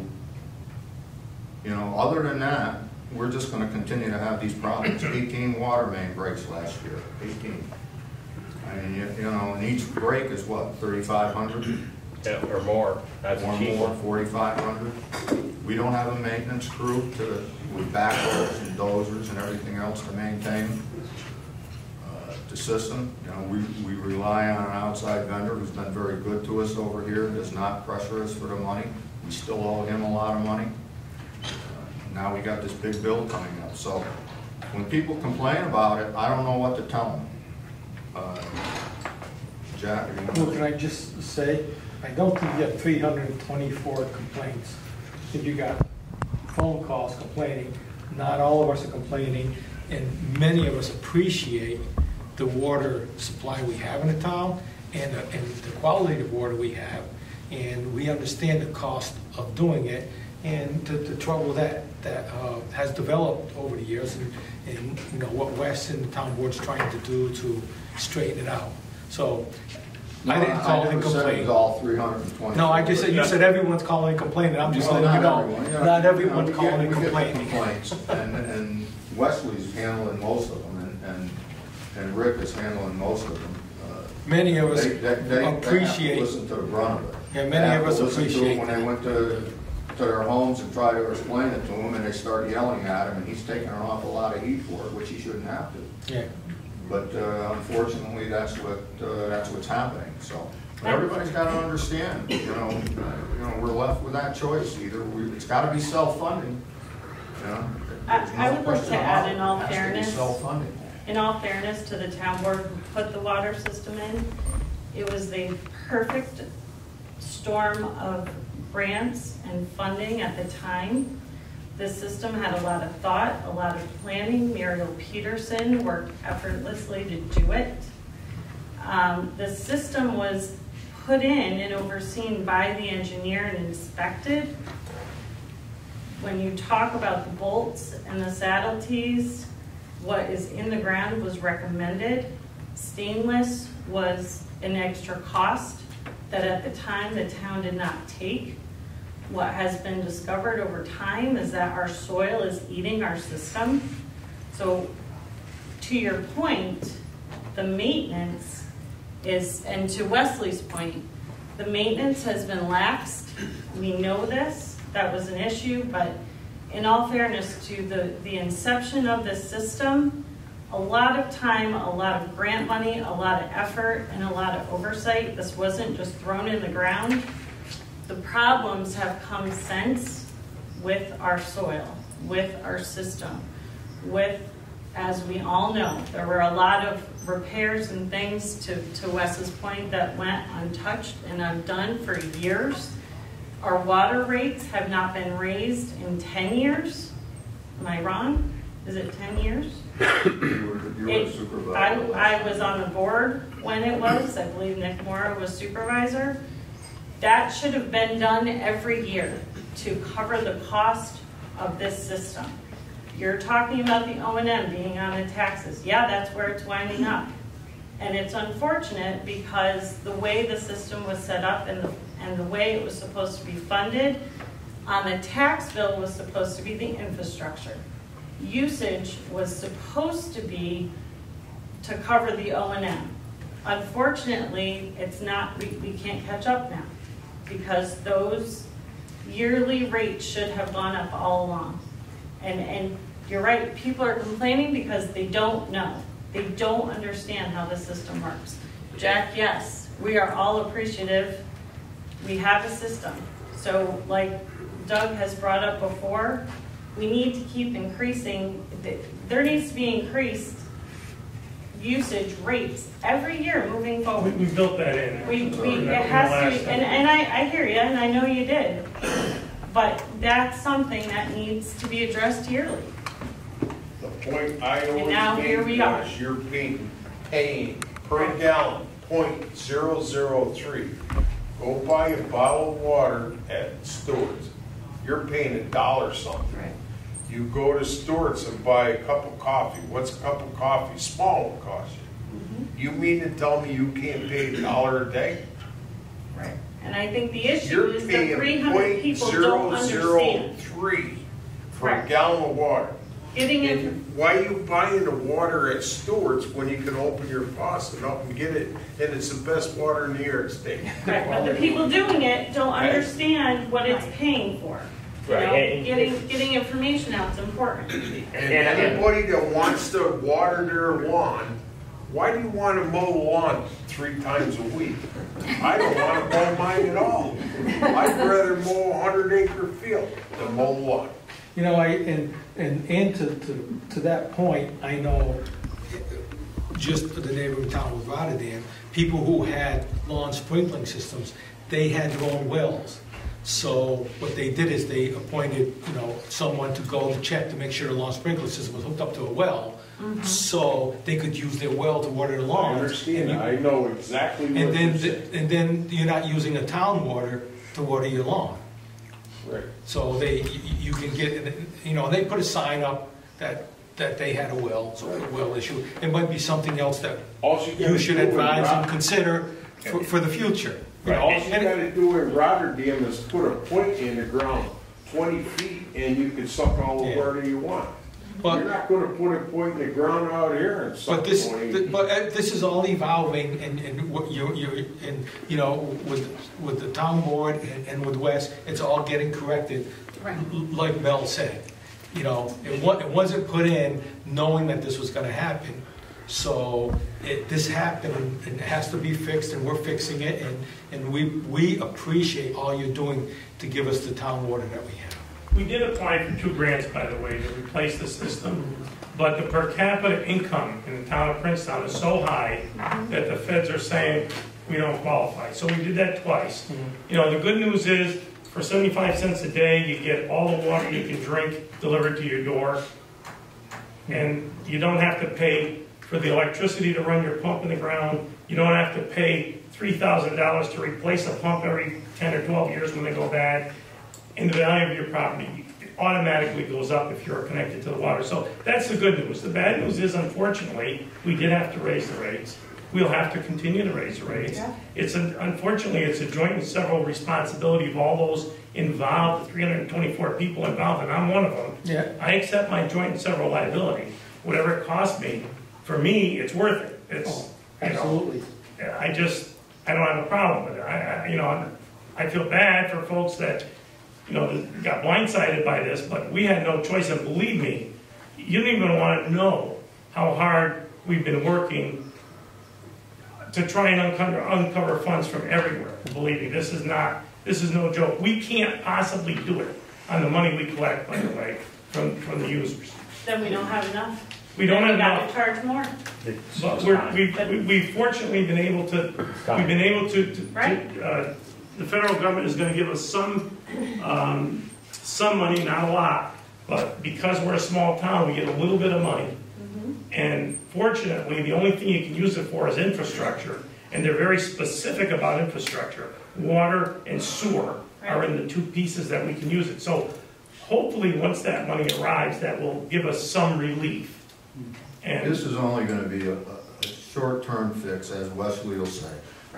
you know, other than that, we're just gonna continue to have these problems. Eighteen water main breaks last year, eighteen. I mean, you you know, and each break is what, thirty-five hundred? Yeah, Or more, that's Or more, forty-five hundred. We don't have a maintenance crew to, with backhoes and dozers and everything else to maintain the system. You know, we, we rely on an outside vendor who's been very good to us over here, does not pressure us for the money. We still owe him a lot of money. Uh, Now we got this big bill coming up, so when people complain about it, I don't know what to tell them. Uh, Jack, you Well, can I just say, I don't think you have three hundred and twenty-four complaints. I think you got phone calls complaining, not all of us are complaining, and many of us appreciate the water supply we have in the town and, the- and the quality of water we have, and we understand the cost of doing it, and the, the trouble that, that uh, has developed over the years, and, and, you know, what Wes and the town board's trying to do to straighten it out. So, I didn't call and said it complain. was all three hundred and twenty. No, I just said, you said everyone's calling and complaining, I'm just letting you know, not everyone's calling and complaining. Complaints, and, and Wesley's handling most of them, and, and, and Rick is handling most of them. Uh, Many of us They, they, they- they have to appreciate, listen to the brunt of it. Yeah, many They have of us to listen to it appreciate When they went to, to their homes and tried to explain it to him, and they start yelling at him, and he's taking an awful lot of heat for it, which he shouldn't have to. yeah. But uh, unfortunately, that's what, uh, that's what's happening, so. But everybody's gotta understand, you know, uh, you know, we're left with that choice, either we, it's gotta be self-funding, you know. I- There's no I would like question to about add it. in all It has to be fairness- self-funding. In all fairness to the town board who put the water system in, it was the perfect storm of grants and funding at the time. The system had a lot of thought, a lot of planning. Muriel Peterson worked effortlessly to do it. Um, The system was put in and overseen by the engineer and inspected. When you talk about the bolts and the saddle tees, what is in the ground was recommended. Stainless was an extra cost that at the time the town did not take. What has been discovered over time is that our soil is eating our system. So to your point, the maintenance is, and to Wesley's point, the maintenance has been laxed. We know this, that was an issue, but in all fairness to the, the inception of this system, a lot of time, a lot of grant money, a lot of effort, and a lot of oversight. This wasn't just thrown in the ground. The problems have come since with our soil, with our system, with, as we all know, there were a lot of repairs and things to, to Wes's point that went untouched and undone for years. Our water rates have not been raised in 10 years. Am I wrong? Is it 10 years? It- I, I was on the board when it was, I believe Nick Mora was supervisor. That should have been done every year to cover the cost of this system. You're talking about the O and M being on the taxes. Yeah, that's where it's winding up. And it's unfortunate because the way the system was set up and the, and the way it was supposed to be funded, um, on the tax bill was supposed to be the infrastructure. Usage was supposed to be to cover the O and M. Unfortunately, it's not, we, we can't catch up now because those yearly rates should have gone up all along. And, and you're right, people are complaining because they don't know. They don't understand how the system works. Jack, yes, we are all appreciative. We have a system. So like Doug has brought up before, we need to keep increasing, there needs to be increased usage rates every year moving forward. we built that in. We, we, it has to, be- and, and I, I hear you, and I know you did. But that's something that needs to be addressed yearly. The point I always now here we are. was you're paying, paying per gallon point zero zero three. Go buy a bottle of water at Stewart's, you're paying a dollar something. Right. You go to Stewart's and buy a cup of coffee, what's a cup of coffee? Small one costs you. Mm-hmm. You mean to tell me you can't pay a dollar a day? Right. And I think the issue You're is that paying three hundred point people don't zero understand. three for a Correct. gallon of water. Getting it, why are you buying the water at Stewart's when you can open your faucet up and get it, and it's the best water in the York State? right, but the people doing it don't Okay. understand what it's paying for. You Right, know, and- getting, getting information out is important. And And- and- anybody that wants to water their lawn, why do you want to mow lawn three times a week? I don't want to mow mine at all. I'd rather mow a hundred acre field than mow lawn. You know, I, and, and, and to, to, to that point, I know just the neighboring town of Rotterdam, people who had lawn sprinkling systems, they had their own wells. So what they did is they appointed, you know, someone to go to check to make sure the lawn sprinkler system was hooked up to a well. Mm-hmm. So they could use their well to water the I lawn. understand, I know exactly what And you're then, saying. and then you're not using a town water to water your lawn. Right. So they, you you can get, you know, they put a sign up that, that they had a well, so a well issue. It might be something else that All you gotta should do in advise and Rot- consider for, for the future. you know. All you And gotta do in Rotterdam is put a point in the ground, twenty feet, and you can suck all the Yeah. water you want. But- You're not gonna put a point in the ground out here and suck But this, twenty. but uh, this is all evolving and, and what you, you, and, you know, with, with the town board and, and with Wes, it's all getting corrected. Right. l- Like Mel said, you know, it wa, it wasn't put in knowing that this was gonna happen. So it, this happened and it has to be fixed and we're fixing it and, and we, we appreciate all you're doing to give us the town water that we have. We did apply for two grants, by the way, to replace the system, but the per capita income in the town of Princetown is so high that the feds are saying we don't qualify. So we did that twice. Mm-hmm. You know, the good news is, for seventy-five cents a day, you get all the water you can drink delivered to your door. And you don't have to pay for the electricity to run your pump in the ground. You don't have to pay three thousand dollars to replace a pump every ten or twelve years when they go bad. And the value of your property automatically goes up if you're connected to the water. So that's the good news. The bad news is unfortunately, we did have to raise the rates. We'll have to continue to raise the rates. It's, an- unfortunately, it's a joint and several responsibility of all those involved, the 324 people involved, and I'm one of them. Yeah. I accept my joint and several liability. Whatever it costs me, for me, it's worth it. It's, oh, you know, Absolutely. I just, I don't have a problem with it. I, I, you know, I feel bad for folks that, you know, got blindsided by this, but we had no choice, and believe me, you don't even want to know how hard we've been working to try and uncover, uncover funds from everywhere. Believe me, this is not, this is no joke. We can't possibly do it on the money we collect, by the way, from, from the users. Then we don't have enough. We don't have We enough. gotta charge more. But we're, we've, we've fortunately been able to, we've been able to, to- Right. to, uh, the federal government is gonna give us some, um, some money, not a lot, but because we're a small town, we get a little bit of money. And fortunately, the only thing you can use it for is infrastructure, and they're very specific about infrastructure. Water and sewer are in the two pieces that we can use it. So hopefully, once that money arrives, that will give us some relief. And This is only gonna be a, a a short-term fix, as Wesley will say.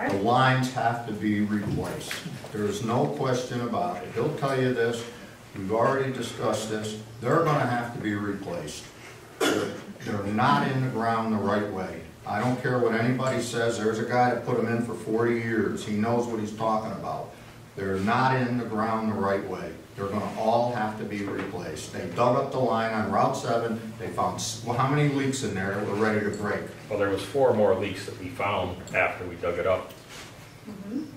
The lines have to be replaced. There's no question about it. He'll tell you this, we've already discussed this, they're gonna have to be replaced. They're they're not in the ground the right way. I don't care what anybody says, there's a guy that put them in for forty years, he knows what he's talking about. They're not in the ground the right way. They're gonna all have to be replaced. They dug up the line on Route seven, they found, well, how many leaks in there that were ready to break? Well, there was four more leaks that we found after we dug it up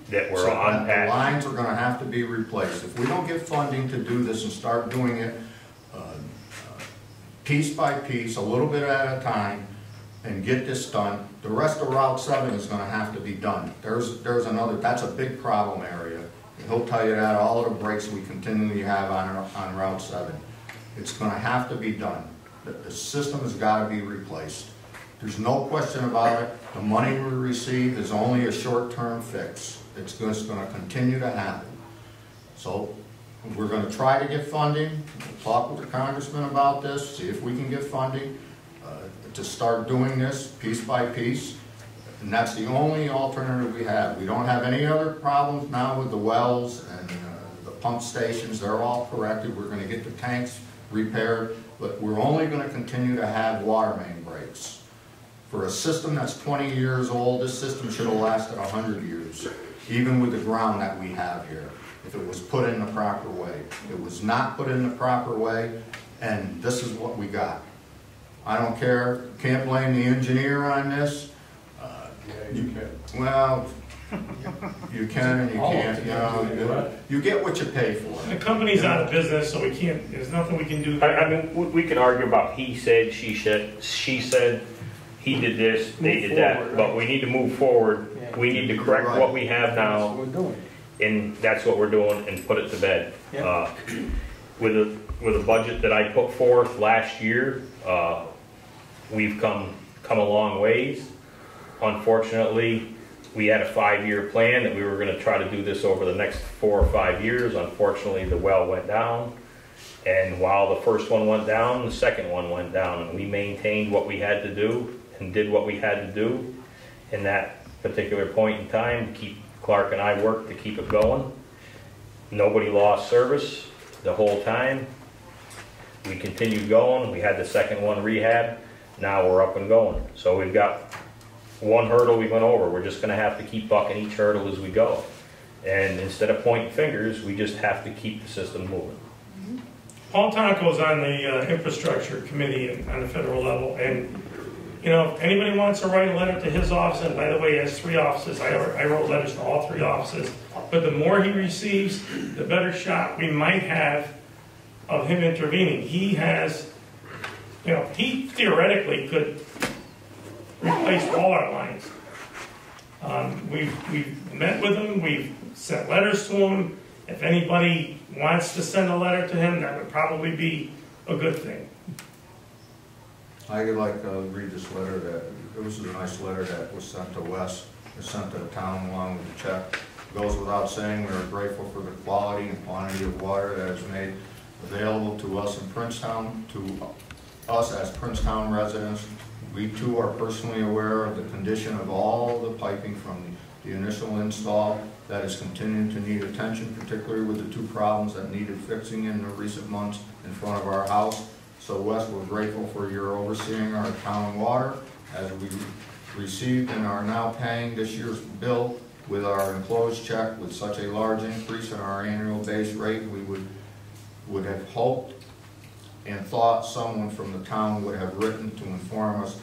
that were So the lines are gonna have to be replaced. If we don't get funding to do this and start doing it, uh, uh, piece by piece, a little bit at a time, and get this done, the rest of Route seven is gonna have to be done. There's, there's another, that's a big problem area. He'll tell you that, all the breaks we continually have on, on Route seven. It's gonna have to be done. The, the system has gotta be replaced. There's no question about it. The money we receive is only a short-term fix. It's just gonna continue to happen. So, we're gonna try to get funding, We'll talk with the congressman about this, see if we can get funding, uh, to start doing this piece by piece. And that's the only alternative we have. We don't have any other problems now with the wells and uh, the pump stations, they're all corrected. We're gonna get the tanks repaired, but we're only gonna continue to have water main breaks. For a system that's twenty years old, this system should have lasted hundred years, even with the ground that we have here, if it was put in the proper way. It was not put in the proper way, and this is what we got. I don't care, can't blame the engineer on this. Yeah, you can. Well, you can and you can't, you know, you get what you pay for. the company's out of business, so we can't, there's nothing we can do. I, I mean, we, we can argue about he said, she said, she said, he did this, they Move did that, forward, but right? we need to move forward. Yeah. We need to correct Right. what we have That's what now, we're doing. and that's what we're doing, and put it to bed. Yeah. Uh, With a, with a budget that I put forth last year, uh, we've come, come a long ways. Unfortunately, we had a five-year plan that we were gonna try to do this over the next four or five years. Unfortunately, the well went down. And while the first one went down, the second one went down, and we maintained what we had to do and did what we had to do in that particular point in time to keep, Clark and I worked to keep it going. Nobody lost service the whole time. We continued going, we had the second one rehab, now we're up and going. So we've got one hurdle we went over, we're just gonna have to keep bucking each hurdle as we go. And instead of pointing fingers, we just have to keep the system moving. Paul Tonko's on the uh, infrastructure committee on the federal level, and, you know, if anybody wants to write a letter to his office, and by the way, he has three offices, I I wrote letters to all three offices, but the more he receives, the better shot we might have of him intervening. He has, you know, he theoretically could replace all our lines. Um, We've, we've met with him, we've sent letters to him. If anybody wants to send a letter to him, that would probably be a good thing. I could like, uh, read this letter that, it was a nice letter that was sent to Wes, was sent to the town along with the check. It Goes without saying, we are grateful for the quality and quantity of water that is made available to us in Princetown, to us as Princetown residents. We too are personally aware of the condition of all the piping from the initial install that is continuing to need attention, particularly with the two problems that needed fixing in the recent months in front of our house. So Wes, we're grateful for your overseeing our town water as we received and are now paying this year's bill with our enclosed check with such a large increase in our annual base rate, we would, would have hoped and thought someone from the town would have written to inform us,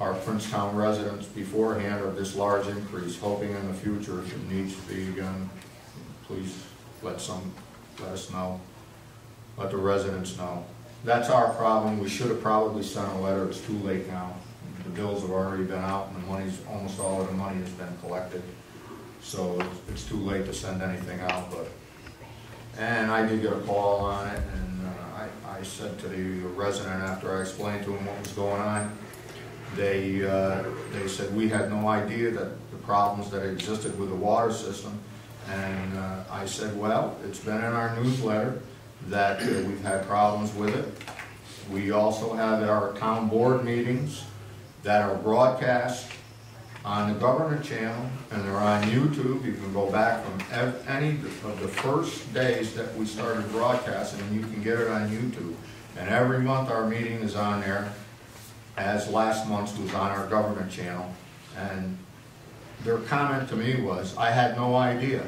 our Princetown residents beforehand of this large increase, hoping in the future if it needs to be again, please let some, let us know, let the residents know. That's our problem, we should have probably sent a letter, it's too late now. The bills have already been out, and the money's, almost all of the money has been collected, so it's- too late to send anything out, but. And I did get a call on it, and uh, Said to the resident after I explained to him what was going on, they, uh, they said, we had no idea that the problems that existed with the water system. And uh, I said, well, it's been in our newsletter that uh, we've had problems with it. We also have our town board meetings that are broadcast on the government channel, and they're on YouTube. You can go back from any of the first days that we started broadcasting, and you can get it on YouTube. And every month, our meeting is on there, as last month's was on our government channel. And their comment to me was, I had no idea.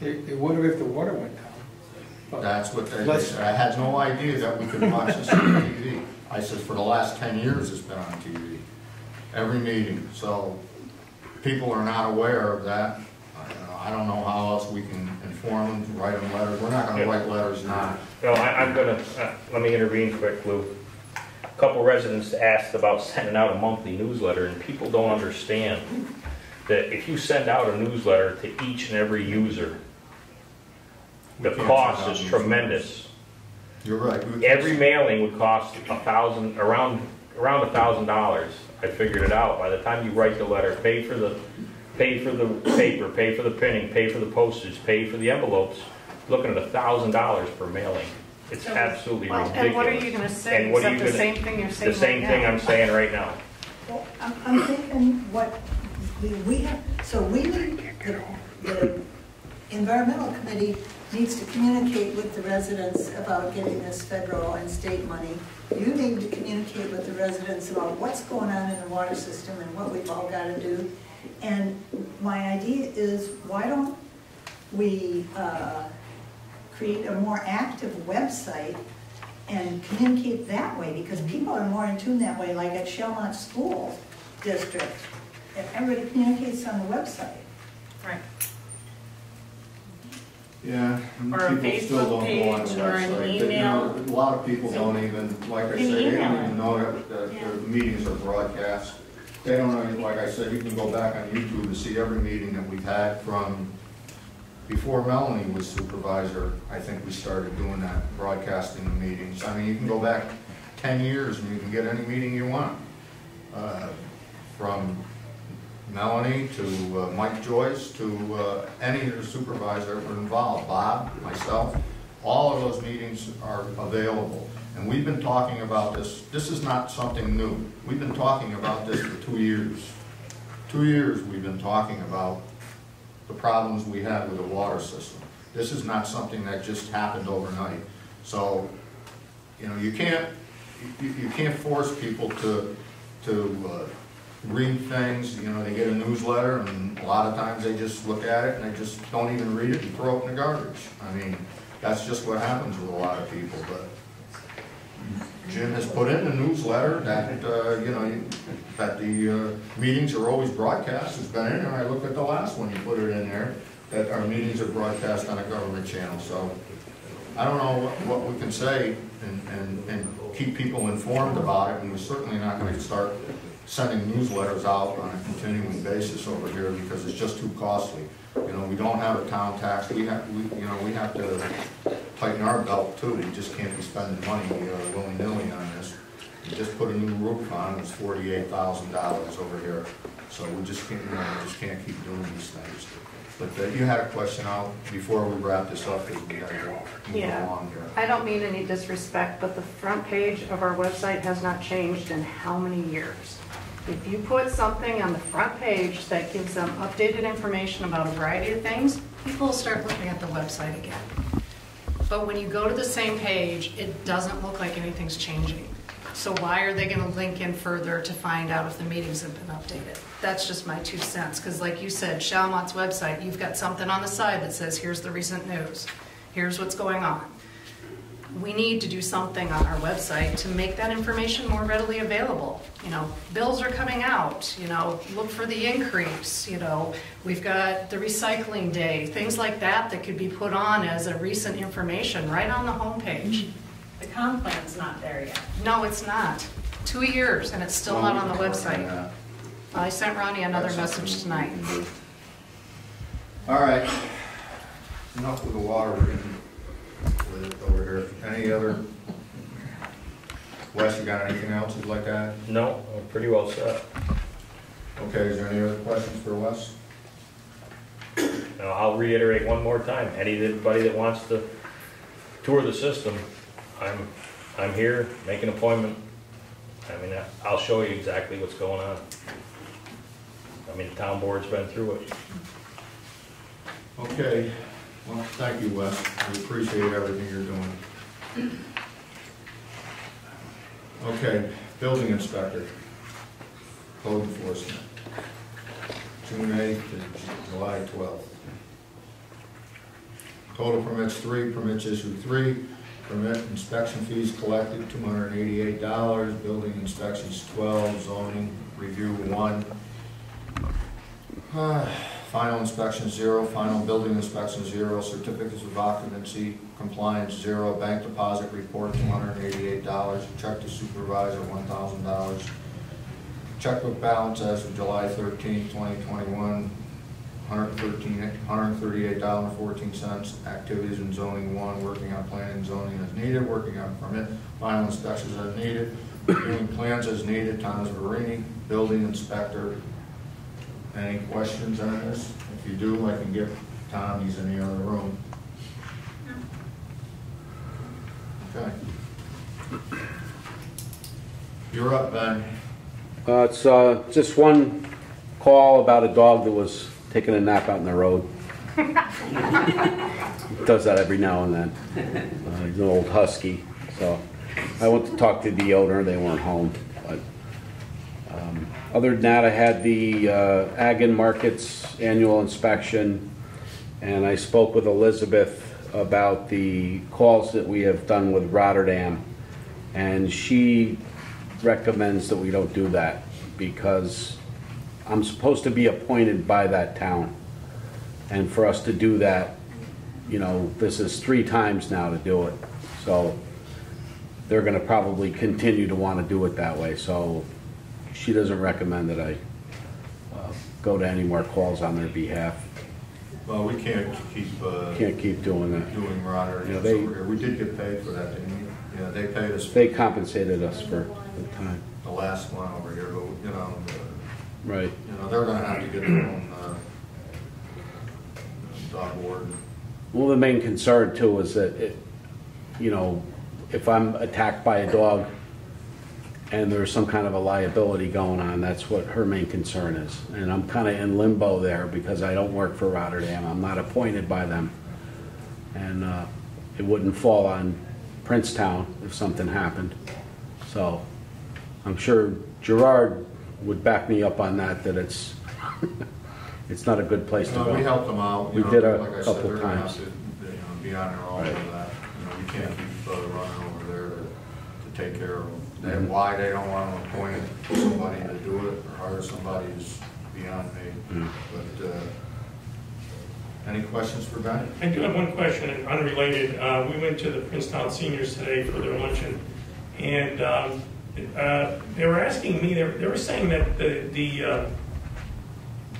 It, it would have if the water went down. But That's what they they said. I had no idea that we could watch this on TV. I said, for the last ten years, it's been on TV, every meeting. So people are not aware of that. I- I don't know how else we can inform them, write them letters. We're not gonna write letters now. No, I, I'm gonna, uh, let me intervene quick, Lou. A Couple residents asked about sending out a monthly newsletter, and people don't understand that if you send out a newsletter to each and every user, We the cost is tremendous. You're right. Every mailing would cost a thousand, around, around a thousand dollars. I figured it out. By the time you write the letter, pay for the, pay for the paper, pay for the printing, pay for the postage, pay for the envelopes, looking at a thousand dollars per mailing. It's So- absolutely Well, ridiculous. and what are you gonna say, And what are except you the gonna- same thing you're saying The same right thing now? I'm saying right now. Well, I'm, I'm thinking what, we, we have, so we need, the, the environmental committee needs to communicate with the residents about getting this federal and state money. You need to communicate with the residents about what's going on in the water system and what we've all got to do. And my idea is, why don't we, uh, create a more active website and communicate that way, because people are more in tune that way, like at Schalmont School District. If everybody communicates on the website. Right. Yeah. and Or a people still Facebook don't go on the page or an website. They- you know. A lot of people don't even, like I An said, they don't even know that, that Yeah. the meetings are broadcast. They don't know, like I said, you can go back on YouTube to see every meeting that we've had from before Melanie was supervisor. I think we started doing that, broadcasting the meetings. I mean, you can go back ten years and you can get any meeting you want. Uh, From Melanie to uh, Mike Joyce to uh, any of the supervisors that were involved, Bob, myself, all of those meetings are available. And we've been talking about this, this is not something new. We've been talking about this for two years. Two years we've been talking about the problems we have with the water system. This is not something that just happened overnight. So, you know, you can't, you, you can't force people to, to uh, read things, you know, they get a newsletter, and a lot of times they just look at it and they just don't even read it and throw it in the garbage. I mean, that's just what happens with a lot of people, but Jim has put in the newsletter that, uh, you know, that the uh, meetings are always broadcast, it's been in there, I looked at the last one, you put it in there, that our meetings are broadcast on a government channel, so I don't know what, what we can say and, and, and keep people informed about it, and we're certainly not gonna start sending newsletters out on a continuing basis over here because it's just too costly. You know, we don't have a town tax, we have, we, you know, we have to tighten our belt too, we just can't be spending money uh, willy-nilly on this. We just put a new roof on, it's forty-eight thousand dollars over here, so we just can't, you know, we just can't keep doing these things. But uh, you had a question out before we wrap this up, we gotta move Yeah. along here. I don't mean any disrespect, but the front page of our website has not changed in how many years? If you put something on the front page that gives them updated information about a variety of things, people will start looking at the website again. But when you go to the same page, it doesn't look like anything's changing. So why are they gonna link in further to find out if the meetings have been updated? That's just my two cents, because like you said, Schalmont's website, you've got something on the side that says, here's the recent news, here's what's going on. We need to do something on our website to make that information more readily available. You know, bills are coming out, you know, look for the increase, you know, we've got the recycling day, things like that that could be put on as a recent information right on the homepage. The comp plan's not there yet. No, it's not. Two years and it's still not on the website. I sent Ronnie another message tonight. All right. Enough with the water, we're getting with over here. Any other? Wes, you got anything else you'd like to add? No, we're pretty well set. Okay, is there any other questions for Wes? Now, I'll reiterate one more time, anybody that wants to tour the system, I'm, I'm here, make an appointment. I mean, I'll show you exactly what's going on. I mean, the town board's been through it. Okay, well, thank you, Wes. We appreciate everything you're doing. Okay, building inspector, code enforcement, June eighth to July twelfth. Total permits three, permits issued three, permit inspection fees collected two hundred and eighty-eight dollars, building inspections twelve, zoning review one. Final inspection zero, final building inspection zero, certificates of occupancy compliance zero, bank deposit report two hundred and eighty-eight dollars, check to supervisor one thousand dollars. Checkbook balance as of July thirteenth, twenty twenty-one, hundred thirteen, hundred thirty-eight dollars fourteen cents. Activities in zoning one, working on planning zoning as needed, working on permit, final inspections as needed, doing plans as needed, Thomas Verini, building inspector, any questions on this? If you do, I can get Tom, he's in the other room. Okay. You're up, Ben. Uh, It's uh, just one call about a dog that was taking a nap out in the road. Does that every now and then. Uh, He's an old husky, so I went to talk to the owner, they weren't home. but, um, Other than that, I had the uh, Markets annual inspection, and I spoke with Elizabeth about the calls that we have done with Rotterdam, and she recommends that we don't do that because I'm supposed to be appointed by that town. And for us to do that, you know, this is three times now to do it. So they're gonna probably continue to wanna do it that way. So she doesn't recommend that I uh, go to any more calls on their behalf. Well, we can't keep, uh, Can't keep doing that. doing Yeah, over they- here. We did get paid for that, didn't we? Yeah, they paid us They compensated us for the time. the last one over here, but, you know, uh, Right. you know, they're gonna have to get their own, uh, dog warden. Well, the main concern too is that it, you know, if I'm attacked by a dog and there's some kind of a liability going on, that's what her main concern is. And I'm kind of in limbo there because I don't work for Rotterdam. I'm not appointed by them. And uh, it wouldn't fall on Princetown if something happened. So I'm sure Gerard would back me up on that, that it's, it's not a good place to go. we helped them out. We you know, did a like I said, couple they're gonna have times. to, You know, be on their own with that. You know, we can't keep uh, running over there to, to take care of them. And why they don't want to appoint somebody to do it or hire somebody is beyond me. Mm. But, uh, any questions for Ben? I do have one question, unrelated. Uh, We went to the Princetown seniors today for their luncheon, and um, uh, they were asking me, they were- they were saying that the the uh,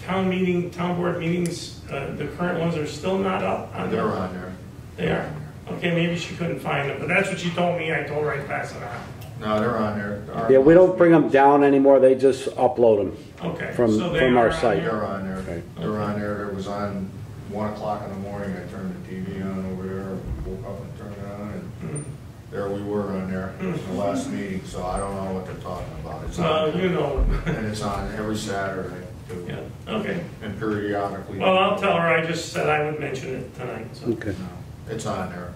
town meeting, town board meetings, uh, the current ones are still not up on They're there? on there. They are? Okay, maybe she couldn't find them, but that's what she told me. I told her I'd pass it on. No, they're on there. Our- Yeah, we don't bring them down anymore, they just upload them Okay. from, so they from are our on site. They're on there. Okay. They're on there. It was on one o'clock in the morning. I turned the TV on over there, woke up and turned it on, and there we were on there, in the last meeting, so I don't know what they're talking about. It's Well, on, you know. and it's on every Saturday, too. Yeah, okay. And periodically. Well, I'll tell her I just said I would mention it tonight, so. Okay. No, It's on there.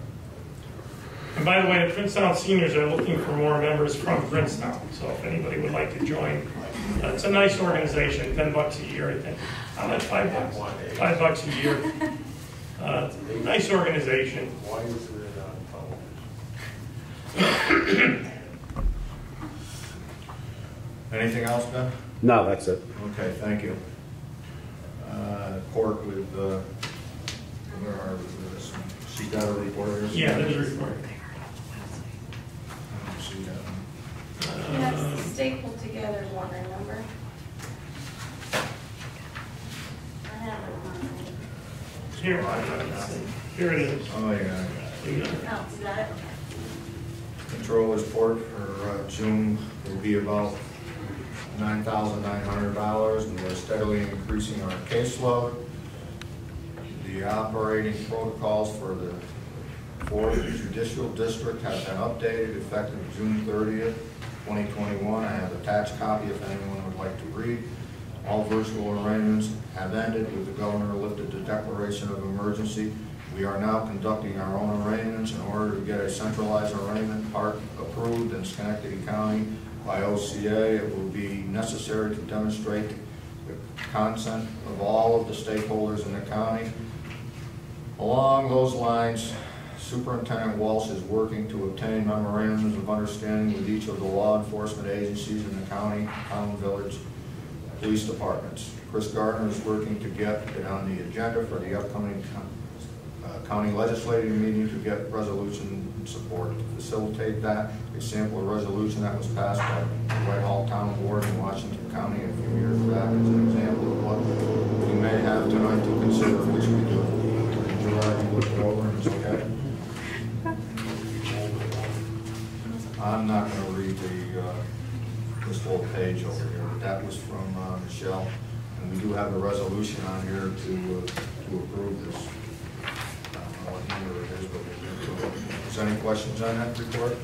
And by the way, the Princetown seniors are looking for more members from Princetown, so if anybody would like to join, uh, it's a nice organization, ten bucks a year, I think. How much, five bucks? Five bucks a year. Uh, Nice organization. Why is it on television? Anything else, Ben? No, that's it. Okay, thank you. Uh, Court with, uh, where are we with this? one? She got a report here? Yeah, there's a report. I don't see that one. Yes, stapled together one, remember? I have it on. Here, here it is. Oh, yeah, I got it. You got it. Oh, you got it? Controller's report for uh, June will be about nine thousand nine hundred dollars, and we're steadily increasing our caseload. The operating protocols for the fourth judicial district have been updated effective June thirtieth, twenty twenty-one. I have attached copy if anyone would like to read. All virtual arrangements have ended with the governor lifted the declaration of emergency. We are now conducting our own arrangements in order to get a centralized arrangement part approved in Schenectady County by OCA. It will be necessary to demonstrate the consent of all of the stakeholders in the county. Along those lines, Superintendent Walsh is working to obtain memorandums of understanding with each of the law enforcement agencies in the county, town, village, police departments. Chris Gardner is working to get it on the agenda for the upcoming uh, county legislative meeting to get resolution support. To facilitate that, a sample resolution that was passed by Whitehall Town Board in Washington County a few years back is an example of what we may have tonight to consider, which we do. Gerard, you looked it over and it's okay? I'm not gonna read the, uh, whole page over here, but that was from uh, Michelle. And we do have a resolution on here to, uh, to approve this. I don't know what number it is, but get to it. Is there any questions on that report?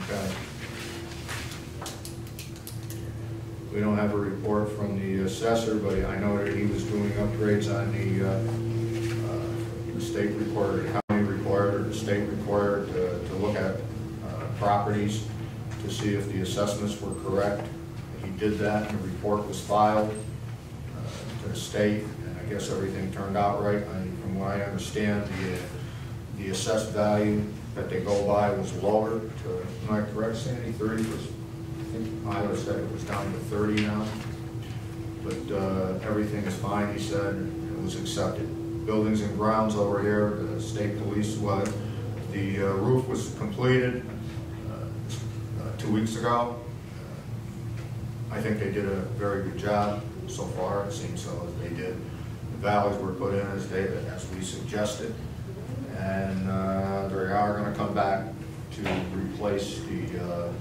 Okay. We don't have a report from the assessor, but I know that he was doing upgrades on the, uh, uh, the state required, county required, or the state required to, to look at uh, properties to see if the assessments were correct. He did that, and the report was filed uh, to the state, and I guess everything turned out right. And From what I understand, the, the assessed value that they go by was lower to, am I correct, Sandy, thirty was, I think Tyler said it was down to thirty now. But uh, everything is fine, he said, it was accepted. Buildings and grounds over here, the state police, well, the uh, roof was completed uh, uh, two weeks ago. I think they did a very good job so far, it seems so, as they did. The valleys were put in as David, as we suggested. And uh, they are gonna come back to replace the, uh,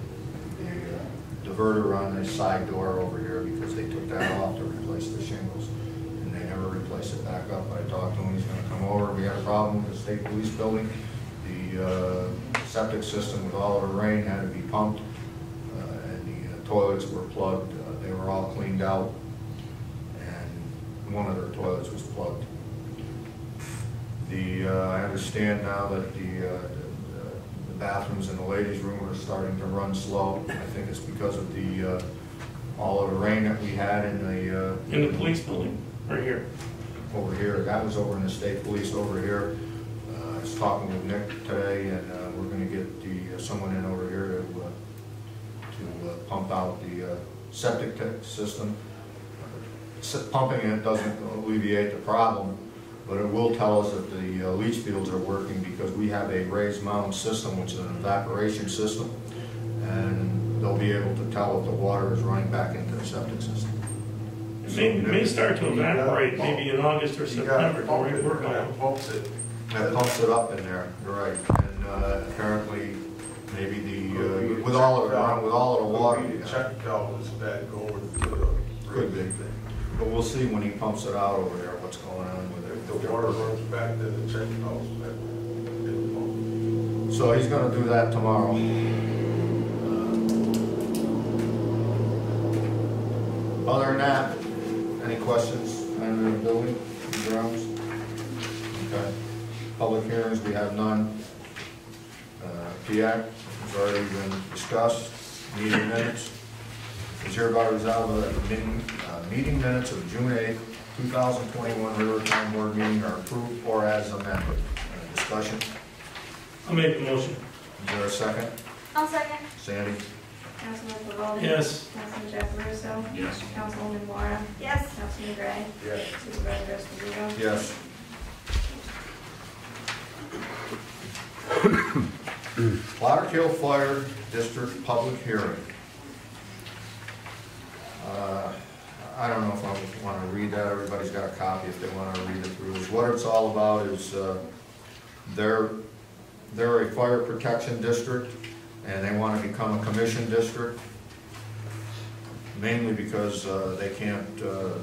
the uh, diverter on the side door over here because they took that off to replace the shingles. And they never replaced it back up. I talked to him, he's gonna come over. We had a problem with the state police building. The uh, septic system with all of the rain had to be pumped toilets were plugged. Uh, They were all cleaned out and one of their toilets was plugged. The, uh, I understand now that the, uh, the- the bathrooms in the ladies' room are starting to run slow. I think it's because of the, uh, all of the rain that we had in the, uh, In the police building, right here. over here. That was over in the state police over here. Uh, I was talking with Nick today, and uh, we're gonna get the, uh, someone in over here to, to pump out the uh, septic ta- system. S- Pumping it doesn't alleviate the problem, but it will tell us that the uh, leach fields are working, because we have a raised mound system, which is an evaporation system, and they'll be able to tell if the water is running back into the septic system. It may, may start to evaporate maybe in August or You gotta September, pump during it, work on pumps it. That pumps it up in there, you're right, and uh, apparently, maybe the, uh, with all of it, with all of the water. Maybe the check valve is bad going to the. Could be. But we'll see when he pumps it out over there, what's going on with If it. the water runs back to the check valve, that, it won't. So he's gonna do that tomorrow. Uh, Other than that, any questions on the building, grounds? Okay. Public hearings, we have none. PAC has already been discussed, meeting minutes. Is hereby resolved that the meeting, uh, meeting minutes of June eighth, two thousand twenty-one River Town Board meeting are approved or as amended. Uh, Discussion? I'll make the motion. Is there a second? I'll second. Sandy? Councilman Pavelli? Yes. Councilman Jackaruso? Yes. Councilwoman Mora? Yes. Councilman Gray? Yes. Supervisor Esposito? Yes. Plotter Kill Fire District Public Hearing. Uh, I don't know if I want to read that, everybody's got a copy if they want to read it through. What it's all about is, uh, they're, they're a fire protection district, and they want to become a commission district, mainly because uh, they can't, uh,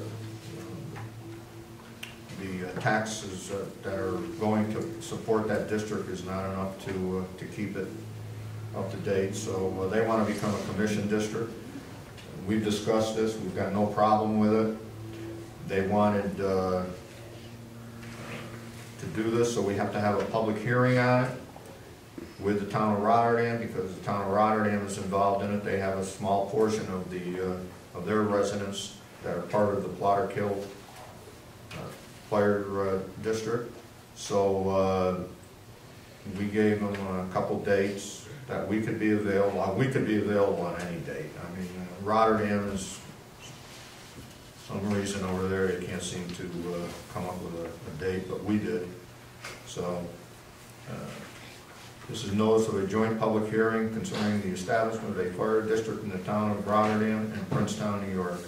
the uh, taxes uh, that are going to support that district is not enough to, uh, to keep it up to date, so uh, they want to become a commission district. We've discussed this, we've got no problem with it. They wanted uh, to do this, so we have to have a public hearing on it with the town of Rotterdam, because the town of Rotterdam is involved in it. They have a small portion of the, of their residents that are part of the Plotter Kill Fire uh, District. So uh, we gave them a couple dates that we could be available, uh, we could be available on any date. I mean, uh, Rotterdam is, some reason over there, they can't seem to uh, come up with a, a date, but we did. So, uh, this is notice of a joint public hearing concerning the establishment of a fire district in the town of Rotterdam and Princetown, New York.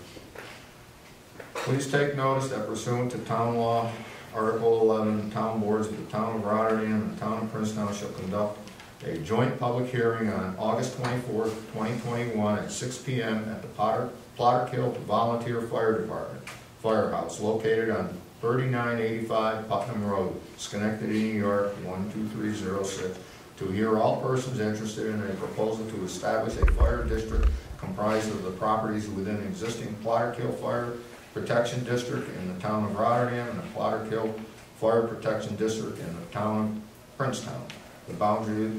Please take notice that pursuant to town law, Article 11, the town boards of the town of Rotterdam and the town of Princetown shall conduct a joint public hearing on August 24, 2021 at 6 PM at the Potter, Plotter Kill Volunteer Fire Department Firehouse located on 3985 Putnam Road, Schenectady, New York, 12306, to hear all persons interested in a proposal to establish a fire district comprised of the properties within existing Plotter Kill Fire Protection District in the town of Rotterdam and the Plotter Fire Protection District in the town of Princetown. The boundary,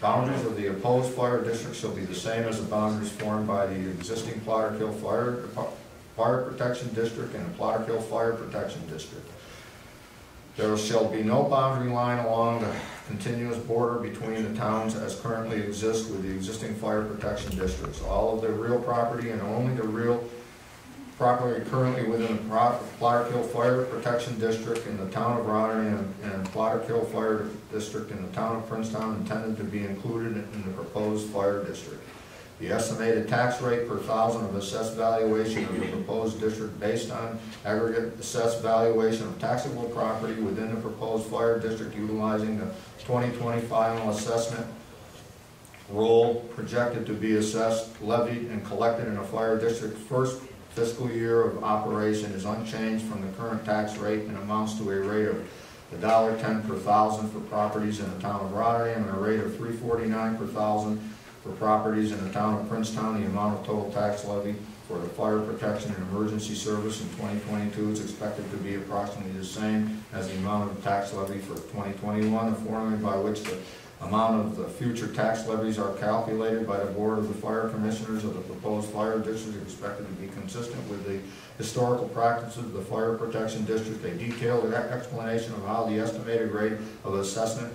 boundaries of the opposed fire district shall be the same as the boundaries formed by the existing Plotter Fire, Fire Protection District and the Plotter Fire Protection District. There shall be no boundary line along the continuous border between the towns as currently exists with the existing fire protection districts. All of the real property and only the real property currently within the Pro- Plotter Kill Fire Protection District in the town of Rotterdam and Plotter Kill Fire District in the town of Princetown intended to be included in the proposed fire district. The estimated tax rate per thousand of assessed valuation of the proposed district based on aggregate assessed valuation of taxable property within the proposed fire district utilizing the 2020 final assessment roll projected to be assessed, levied, and collected in a fire district first fiscal year of operation is unchanged from the current tax rate and amounts to a rate of $1.10 per thousand for properties in the town of Rotterdam and a rate of $3.49 per thousand for properties in the town of Princetown. The amount of total tax levy for the fire protection and emergency service in 2022 is expected to be approximately the same as the amount of tax levy for 2021. The formula by which the amount of the future tax levies are calculated by the Board of the Fire Commissioners of the proposed fire district is expected to be consistent with the historical practices of the Fire Protection District. A detailed explanation of how the estimated rate of assessment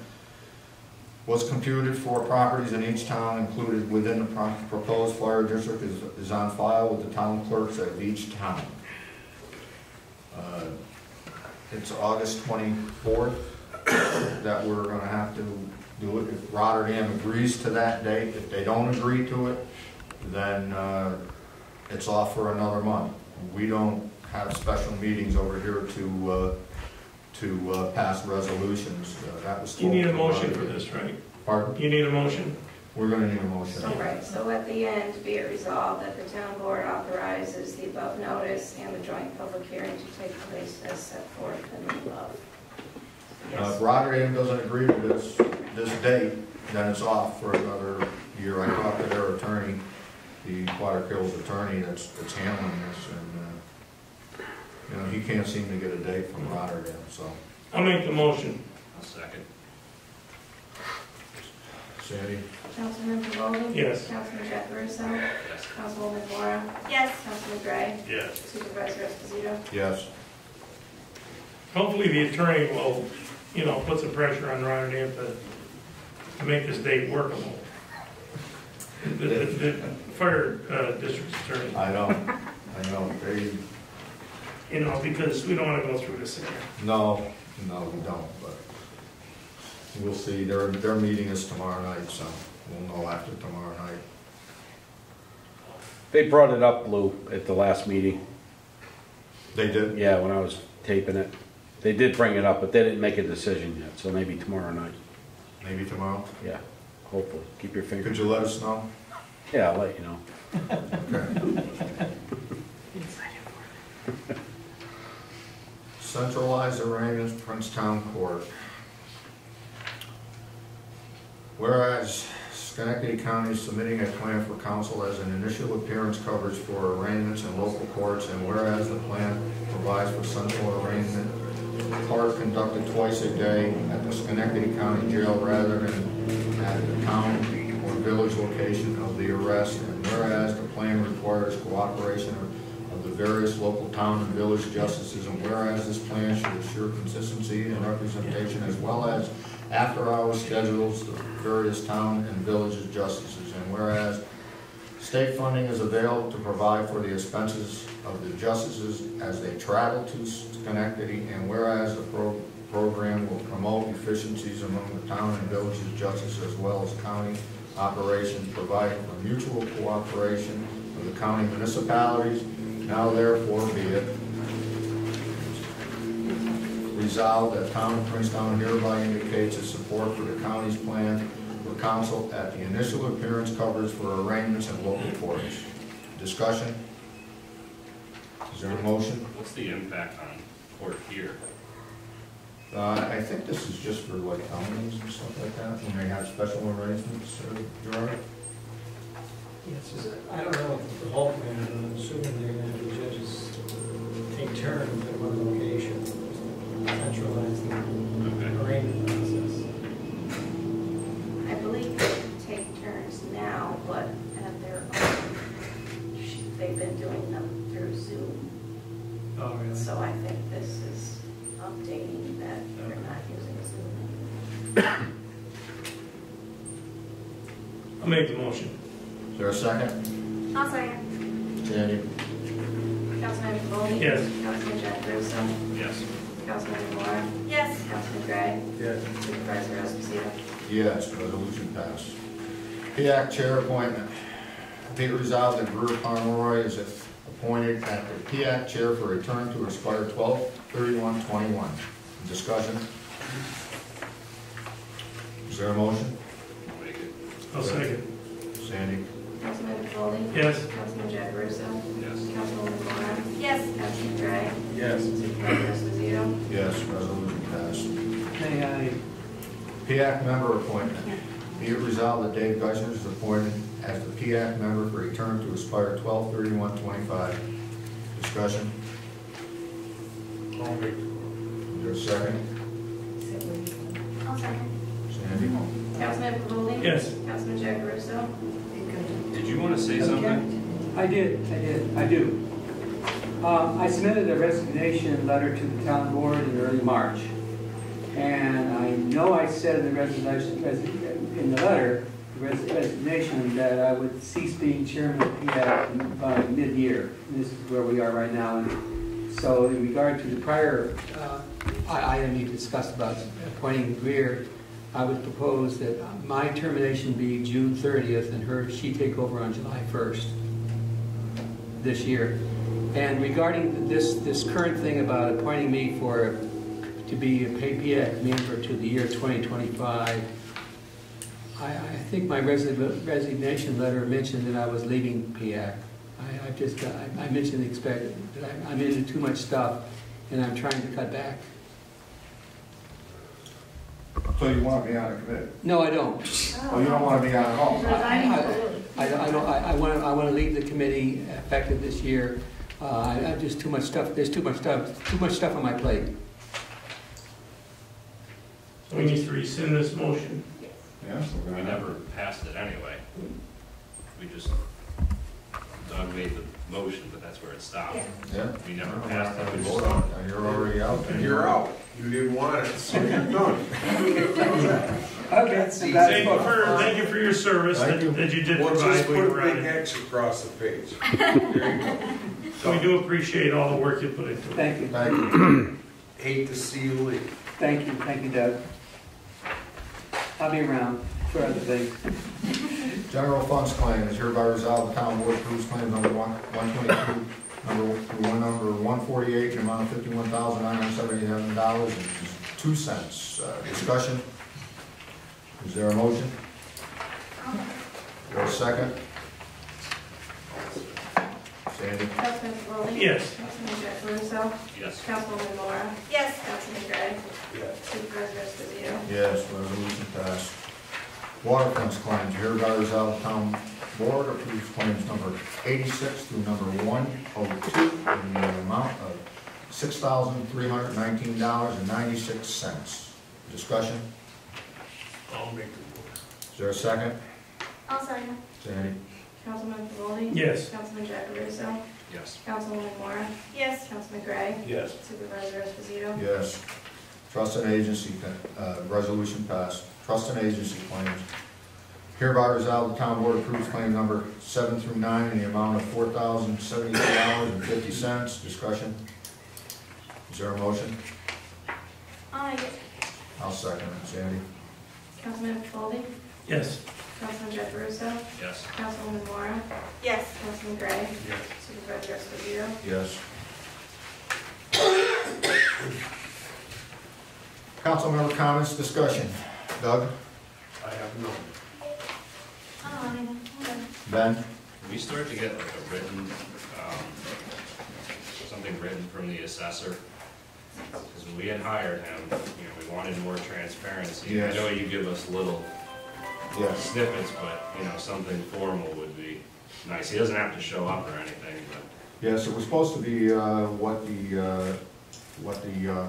was computed for properties in each town included within the proposed fire district is, is on file with the town clerks of each town. Uh, It's August twenty-fourth that we're gonna have to do it. If Rotterdam agrees to that date, if they don't agree to it, then, uh, it's off for another month. We don't have special meetings over here to, uh, to, uh, pass resolutions. Uh, That was You need a motion for this, right? Pardon? You need a motion? We're gonna need a motion. All right, so at the end, be it resolved that the town board authorizes the above notice and the joint public hearing to take place as set forth in the above. Uh, If Rotterdam doesn't agree to this, this date, then it's off for another year. I talked to their attorney, the Potter Kills attorney that's, that's handling this, and, uh, you know, he can't seem to get a date from Rotterdam, so. I'll make the motion. I'll second. Sandy? Councilman Pavelli? Yes. Councilman Jackaruso? Yes. Councilwoman Mora? Yes. Councilman Gray? Yes. Supervisor Esposito? Yes. Hopefully the attorney will, you know, put some pressure on Rotterdam to to make this date workable. The, the, the fire uh, district's attorney, I know, I know, they, you know, because we don't wanna go through this again. no, no, we don't, but we'll see. Their, their meeting is tomorrow night, so we'll know after tomorrow night. They brought it up, Lou, at the last meeting. They did? Yeah, when I was taping it. They did bring it up, but they didn't make a decision yet, so maybe tomorrow night. Maybe tomorrow? Yeah, hopefully. Keep your fingers. Could you let us know? Yeah, I'll let you know. Okay. Centralized arraignments, Princetown Court. Whereas Schenectady County is submitting a plan for counsel as an initial appearance coverage for arraignments in local courts, and whereas the plan provides for central arraignment court conducted twice a day at the Schenectady County Jail rather than at the town or village location of the arrest, and whereas the plan requires cooperation of of the various local town and village justices, and whereas this plan should assure consistency and representation as well as after-hours schedules of various town and villages justices, and whereas State funding is available to provide for the expenses of the justices as they travel to Schenectady, and whereas the pro- program will promote efficiencies among the town and villages justice as well as county operations, providing for mutual cooperation of the county municipalities, now therefore be it resolved that town of Princetown hereby indicates its support for the county's plan for counsel at the initial appearance coverage for arraignments in local courts. Discussion? Is there a motion? What's the impact on court here? Uh, I think this is just for like counties and stuff like that, when they have special arrangements, uh, Gerard? Yes, is it- I don't know if the whole plan, is, I'm assuming they're gonna have the judges take turns at one location, centralize the Okay. arraignment process. I believe they take turns now, but at their own, they've been doing them through Zoom. Oh, really? So I think this is updating that they're not using Zoom. I'll make the motion. Is there a second? I'll second. Sandy? Councilman Bowlby? Yes. Councilman Jack Russo? Yes. Councilman Moore? Yes. Councilman Gray? Yes. Supervisor Esposito? Yes, resolution passed. PAC Chair appointment. Be it resolved that Brewer Pomeroy is appointed at the PAC Chair for a term to expire 12/31/21. Discussion? Is there a motion? I'll make it. I'll second. Sandy? Councilman Bowlby? Yes. Councilman Jack Russo? Yes. Councilwoman Moore? Yes. Councilman Gray? Yes. Supervisor Esposito? Yes, resolution passed. May I PAC member appointment. Be it resolved that Dave Geisner is appointed as the PAC member for a term to expire 12/31/25. Discussion? I'll make, Is there a second? I'll second. Sandy? Councilman Bowlby? Yes. Councilman Jack Russo? Did you want to say something? I did, I did, I do. Um, I submitted a resignation letter to the town board in early March. And I know I said in the resignation, in the letter, the res- resignation, that I would cease being chairman of PAC by mid-year. This is where we are right now. And so in regard to the prior uh, item you discussed about appointing Greer, I would propose that my termination be June 30th and her, she take over on July 1st this year. And regarding this, this current thing about appointing me for, to be a PAC member to the year 2025, I, I think my resi- resignation letter mentioned that I was leaving PAC. I, I just, I I mentioned expect, that I'm- I'm into too much stuff and I'm trying to cut back. So you want to be on a committee? No, I don't. Oh, you don't want to be on at all? I, I I don't, I, I want to, I want to leave the committee effective this year. Uh, I have just too much stuff, there's too much stuff, too much stuff on my plate. So we need to rescind this motion. Yeah, so we're We gonna never passed it anyway. We just, Doug made the motion, but that's where it stopped. Yeah. Yeah. We never passed not it. gonna on it, and You're already out. And you're out. You didn't want it, so you're done. Okay, so Thank you for, thank you for your service Thank that you. that you did Well, provide. just We put a provided. big X across the page. There you go. We do appreciate all the work you put into it. Thank you, Thank you. Hate to see you leave. thank you, thank you, Doug. I'll be around for other things. General funds claim is hereby resolved, the town board approves claim number one, one twenty-two, number, one number one forty-eight, in amount of fifty-one thousand nine hundred seventy-seven dollars and two cents. Uh, discussion? Is there a motion? Is there a second? Sandy? Councilman Foley? Yes. Councilman Jack Russo? Yes. Councilwoman Mora? Yes. Councilman Gray? Yes. Supervisor Esposito? Yes, resolution passed. Water funds claims, hereby resolved, the town board approves claims number eighty-six through number one oh two in the amount of six thousand three hundred nineteen dollars and ninety-six cents. Discussion? I'll make the board. Is there a second? I'll second. Sandy? Councilman Foley? Yes. Councilman Jack Russo? Yes. Councilwoman Mora? Yes. Councilman Gray? Yes. Supervisor Esposito? Yes. Trust and agency, uh, resolution passed. Trust and agency claims. Hereby resolved, the town board approves claim number seven through nine in the amount of four thousand seventy-two dollars and fifty cents. Discussion? Is there a motion? I'll make it. I'll second it. Sandy? Councilman Foley? Yes. Councilman Jack Russo? Yes. Councilwoman Mora? Yes. Councilman Gray? Yes. Supervisor Esposito? Yes. Council member comments, discussion. Doug? I have none. Ben? We start to get like a written, um, something written from the assessor? Because when we had hired him, you know, we wanted more transparency. I Yes. know you give us little Yes. snippets, but, you know, something formal would be nice. He doesn't have to show up or anything, but Yes, it was supposed to be uh, what the, uh, what the uh,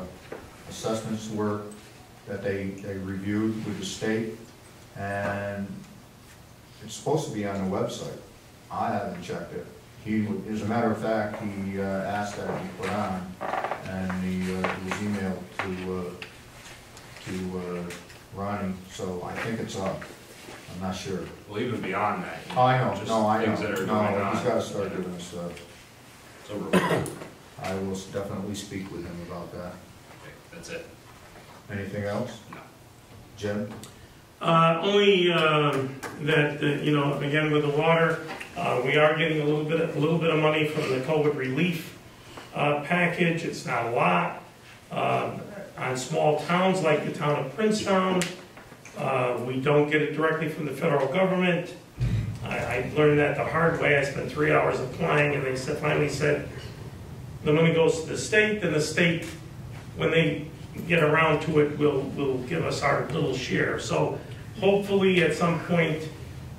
assessments were that they, they reviewed with the state, and it's supposed to be on the website. I haven't checked it. He, as a matter of fact, he uh, asked that it be put on, and the, uh, was emailed to, uh, to uh, Ronnie, so I think it's up. I'm not sure. well, even beyond that. you know, I know, just no, I Things that are know, going no, on. he's gotta start doing stuff. So, okay, I will definitely speak with him about that. that's it. Anything else? No. Jim? Uh, Only um, that, uh, you know, again, with the water, uh, we are getting a little bit, a little bit of money from the COVID relief uh, package. It's not a lot. Um, On small towns like the town of Princetown, uh, we don't get it directly from the federal government. I I learned that the hard way. I spent three hours applying, and they said, finally said, the money goes to the state, then the state, when they get around to it, will, will give us our little share. So hopefully, at some point,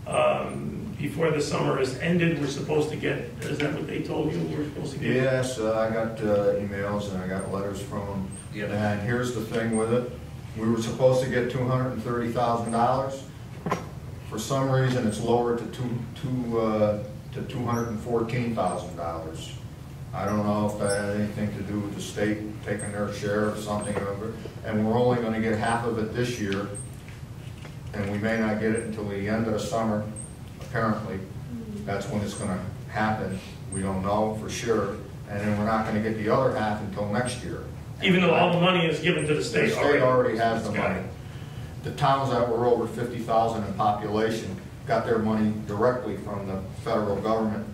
um, before the summer is ended, we're supposed to get, is that what they told you we're supposed to get? Yes, uh, I got uh, emails and I got letters from them. Yep. And here's the thing with it. We were supposed to get two hundred and thirty thousand dollars. For some reason, it's lowered to two, two, uh, to two hundred and fourteen thousand dollars. I don't know if that had anything to do with the state taking their share of something it. And we're only gonna get half of it this year. And we may not get it until the end of the summer, apparently. That's when it's gonna happen. We don't know for sure. And then we're not gonna get the other half until next year. Even though all the money is given to the state. The state already. has the money. The towns that were over fifty thousand in population got their money directly from the federal government.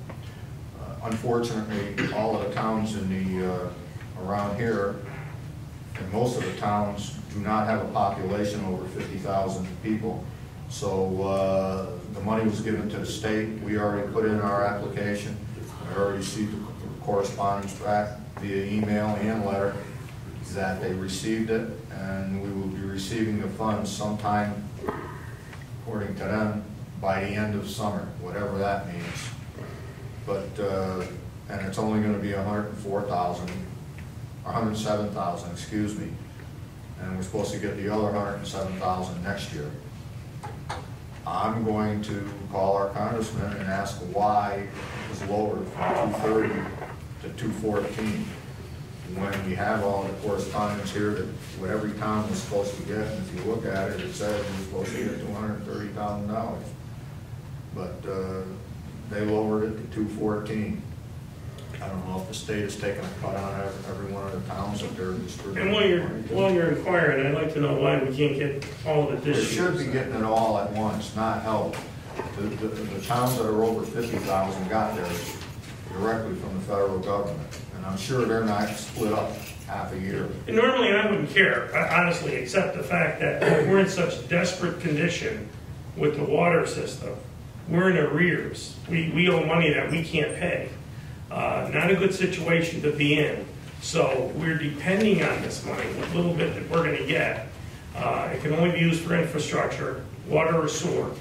Uh, Unfortunately, all of the towns in the, uh, around here, and most of the towns do not have a population over fifty thousand people. So, uh, the money was given to the state, we already put in our application, I already received the correspondence back via email and letter that they received it, and we will be receiving the funds sometime, according to them, by the end of summer, whatever that means. But, uh, and it's only gonna be a hundred and four thousand, or hundred and seven thousand, excuse me. And we're supposed to get the other hundred and seven thousand next year. I'm going to call our congressman and ask why it was lowered from two thirty to two fourteen. When we have all the correspondence here that what every town was supposed to get, and if you look at it, it says we're supposed to get two hundred and thirty thousand dollars. But, uh, they lowered it to two fourteen. I don't know if the state has taken a cut on every, every one of the towns that they're distributing. And while you're, while you're inquiring, I'd like to know why we can't get all of it this year. We should be getting it all at once, not help. The, the, the towns that are over fifty thousand got theirs directly from the federal government. And I'm sure they're not split up half a year. And normally I wouldn't care, honestly, except the fact that we're in such desperate condition with the water system. We're in arrears. We, we owe money that we can't pay. Uh, not a good situation to be in. So we're depending on this money, the little bit that we're gonna get. Uh, it can only be used for infrastructure, water or sewer.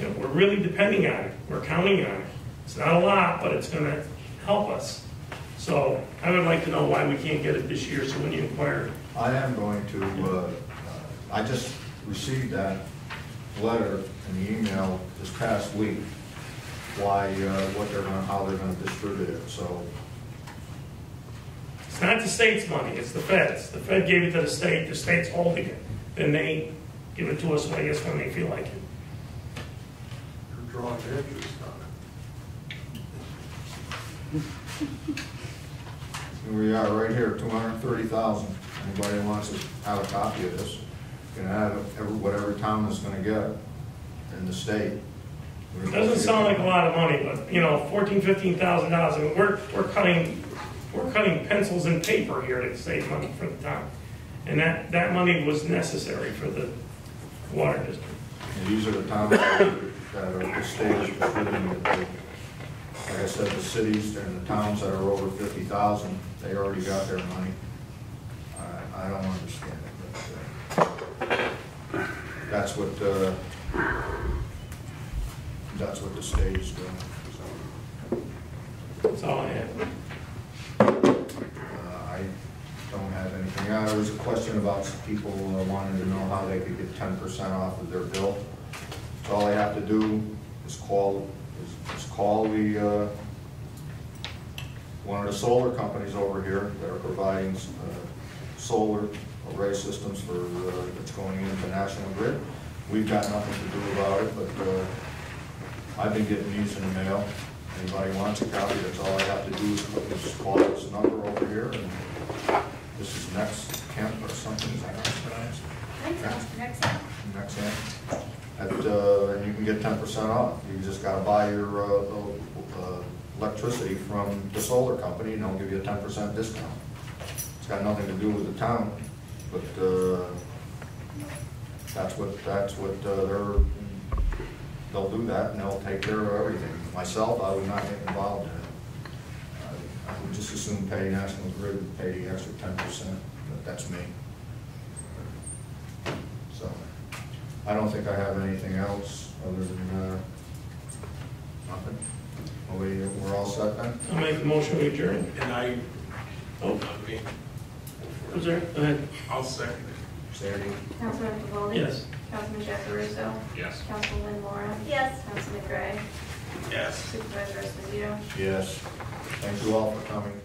You know, we're really depending on it. We're counting on it. It's not a lot, but it's gonna help us. So I would like to know why we can't get it this year, so when you inquire, I am going to, uh, I just received that letter and the email this past week, why, uh, what they're gonna, how they're gonna distribute it, so. it's not the state's money, it's the feds. The Fed gave it to the state, the state's holding it. Then they give it to us, I guess, when they feel like it. You're drawing interest on Here we are, right here, two hundred and thirty thousand. Anybody who wants to have a copy of this, you can have every, what every town is gonna get in the state. It doesn't sound like a lot of money, but, you know, fourteen, fifteen thousand dollars, I mean, we're, we're cutting, we're cutting pencils and paper here to save money for the town. And that, that money was necessary for the water district. And these are the towns that are, the state is distributing it. Like I said, the cities and the towns that are over fifty thousand, they already got their money. I, I don't understand it, but, uh, that's what, uh, that's what the state is doing, so. That's all I have. Uh, I don't have anything. Uh, There was a question about some people uh, wanting to know how they could get ten percent off of their bill. So all they have to do is call, is- is call the, uh, one of the solar companies over here that are providing uh, solar array systems for, uh, that's going into the National Grid. We've got nothing to do about it, but uh, I've been getting these in the mail. Anybody wants a copy, that's all I have to do is call this number over here, and this is next Kemp or something, is that how it's pronounced? Next time. Next Kemp. At, uh, and you can get ten percent off. You just gotta buy your, uh, uh, electricity from the solar company, and they'll give you a ten percent discount. It's got nothing to do with the town, but, uh, that's what, that's what, uh, they're, they'll do that, and they'll take care of everything. Myself, I would not get involved in it. I- I would just as soon pay National Grid and pay the extra ten percent, but that's me. So, I don't think I have anything else other than, uh, nothing. Are we, we're all set then? I'll make the motion to adjourn. And I, Oh, I mean, was there? Go ahead. I'll second it. Sandy? Councilman Pavolli? Yes. Councilman Jackaruso? Yes. Councilman Moore? Yes. Councilman Gray? Yes. Supervisor Esposito? Yes. Thank you all for coming.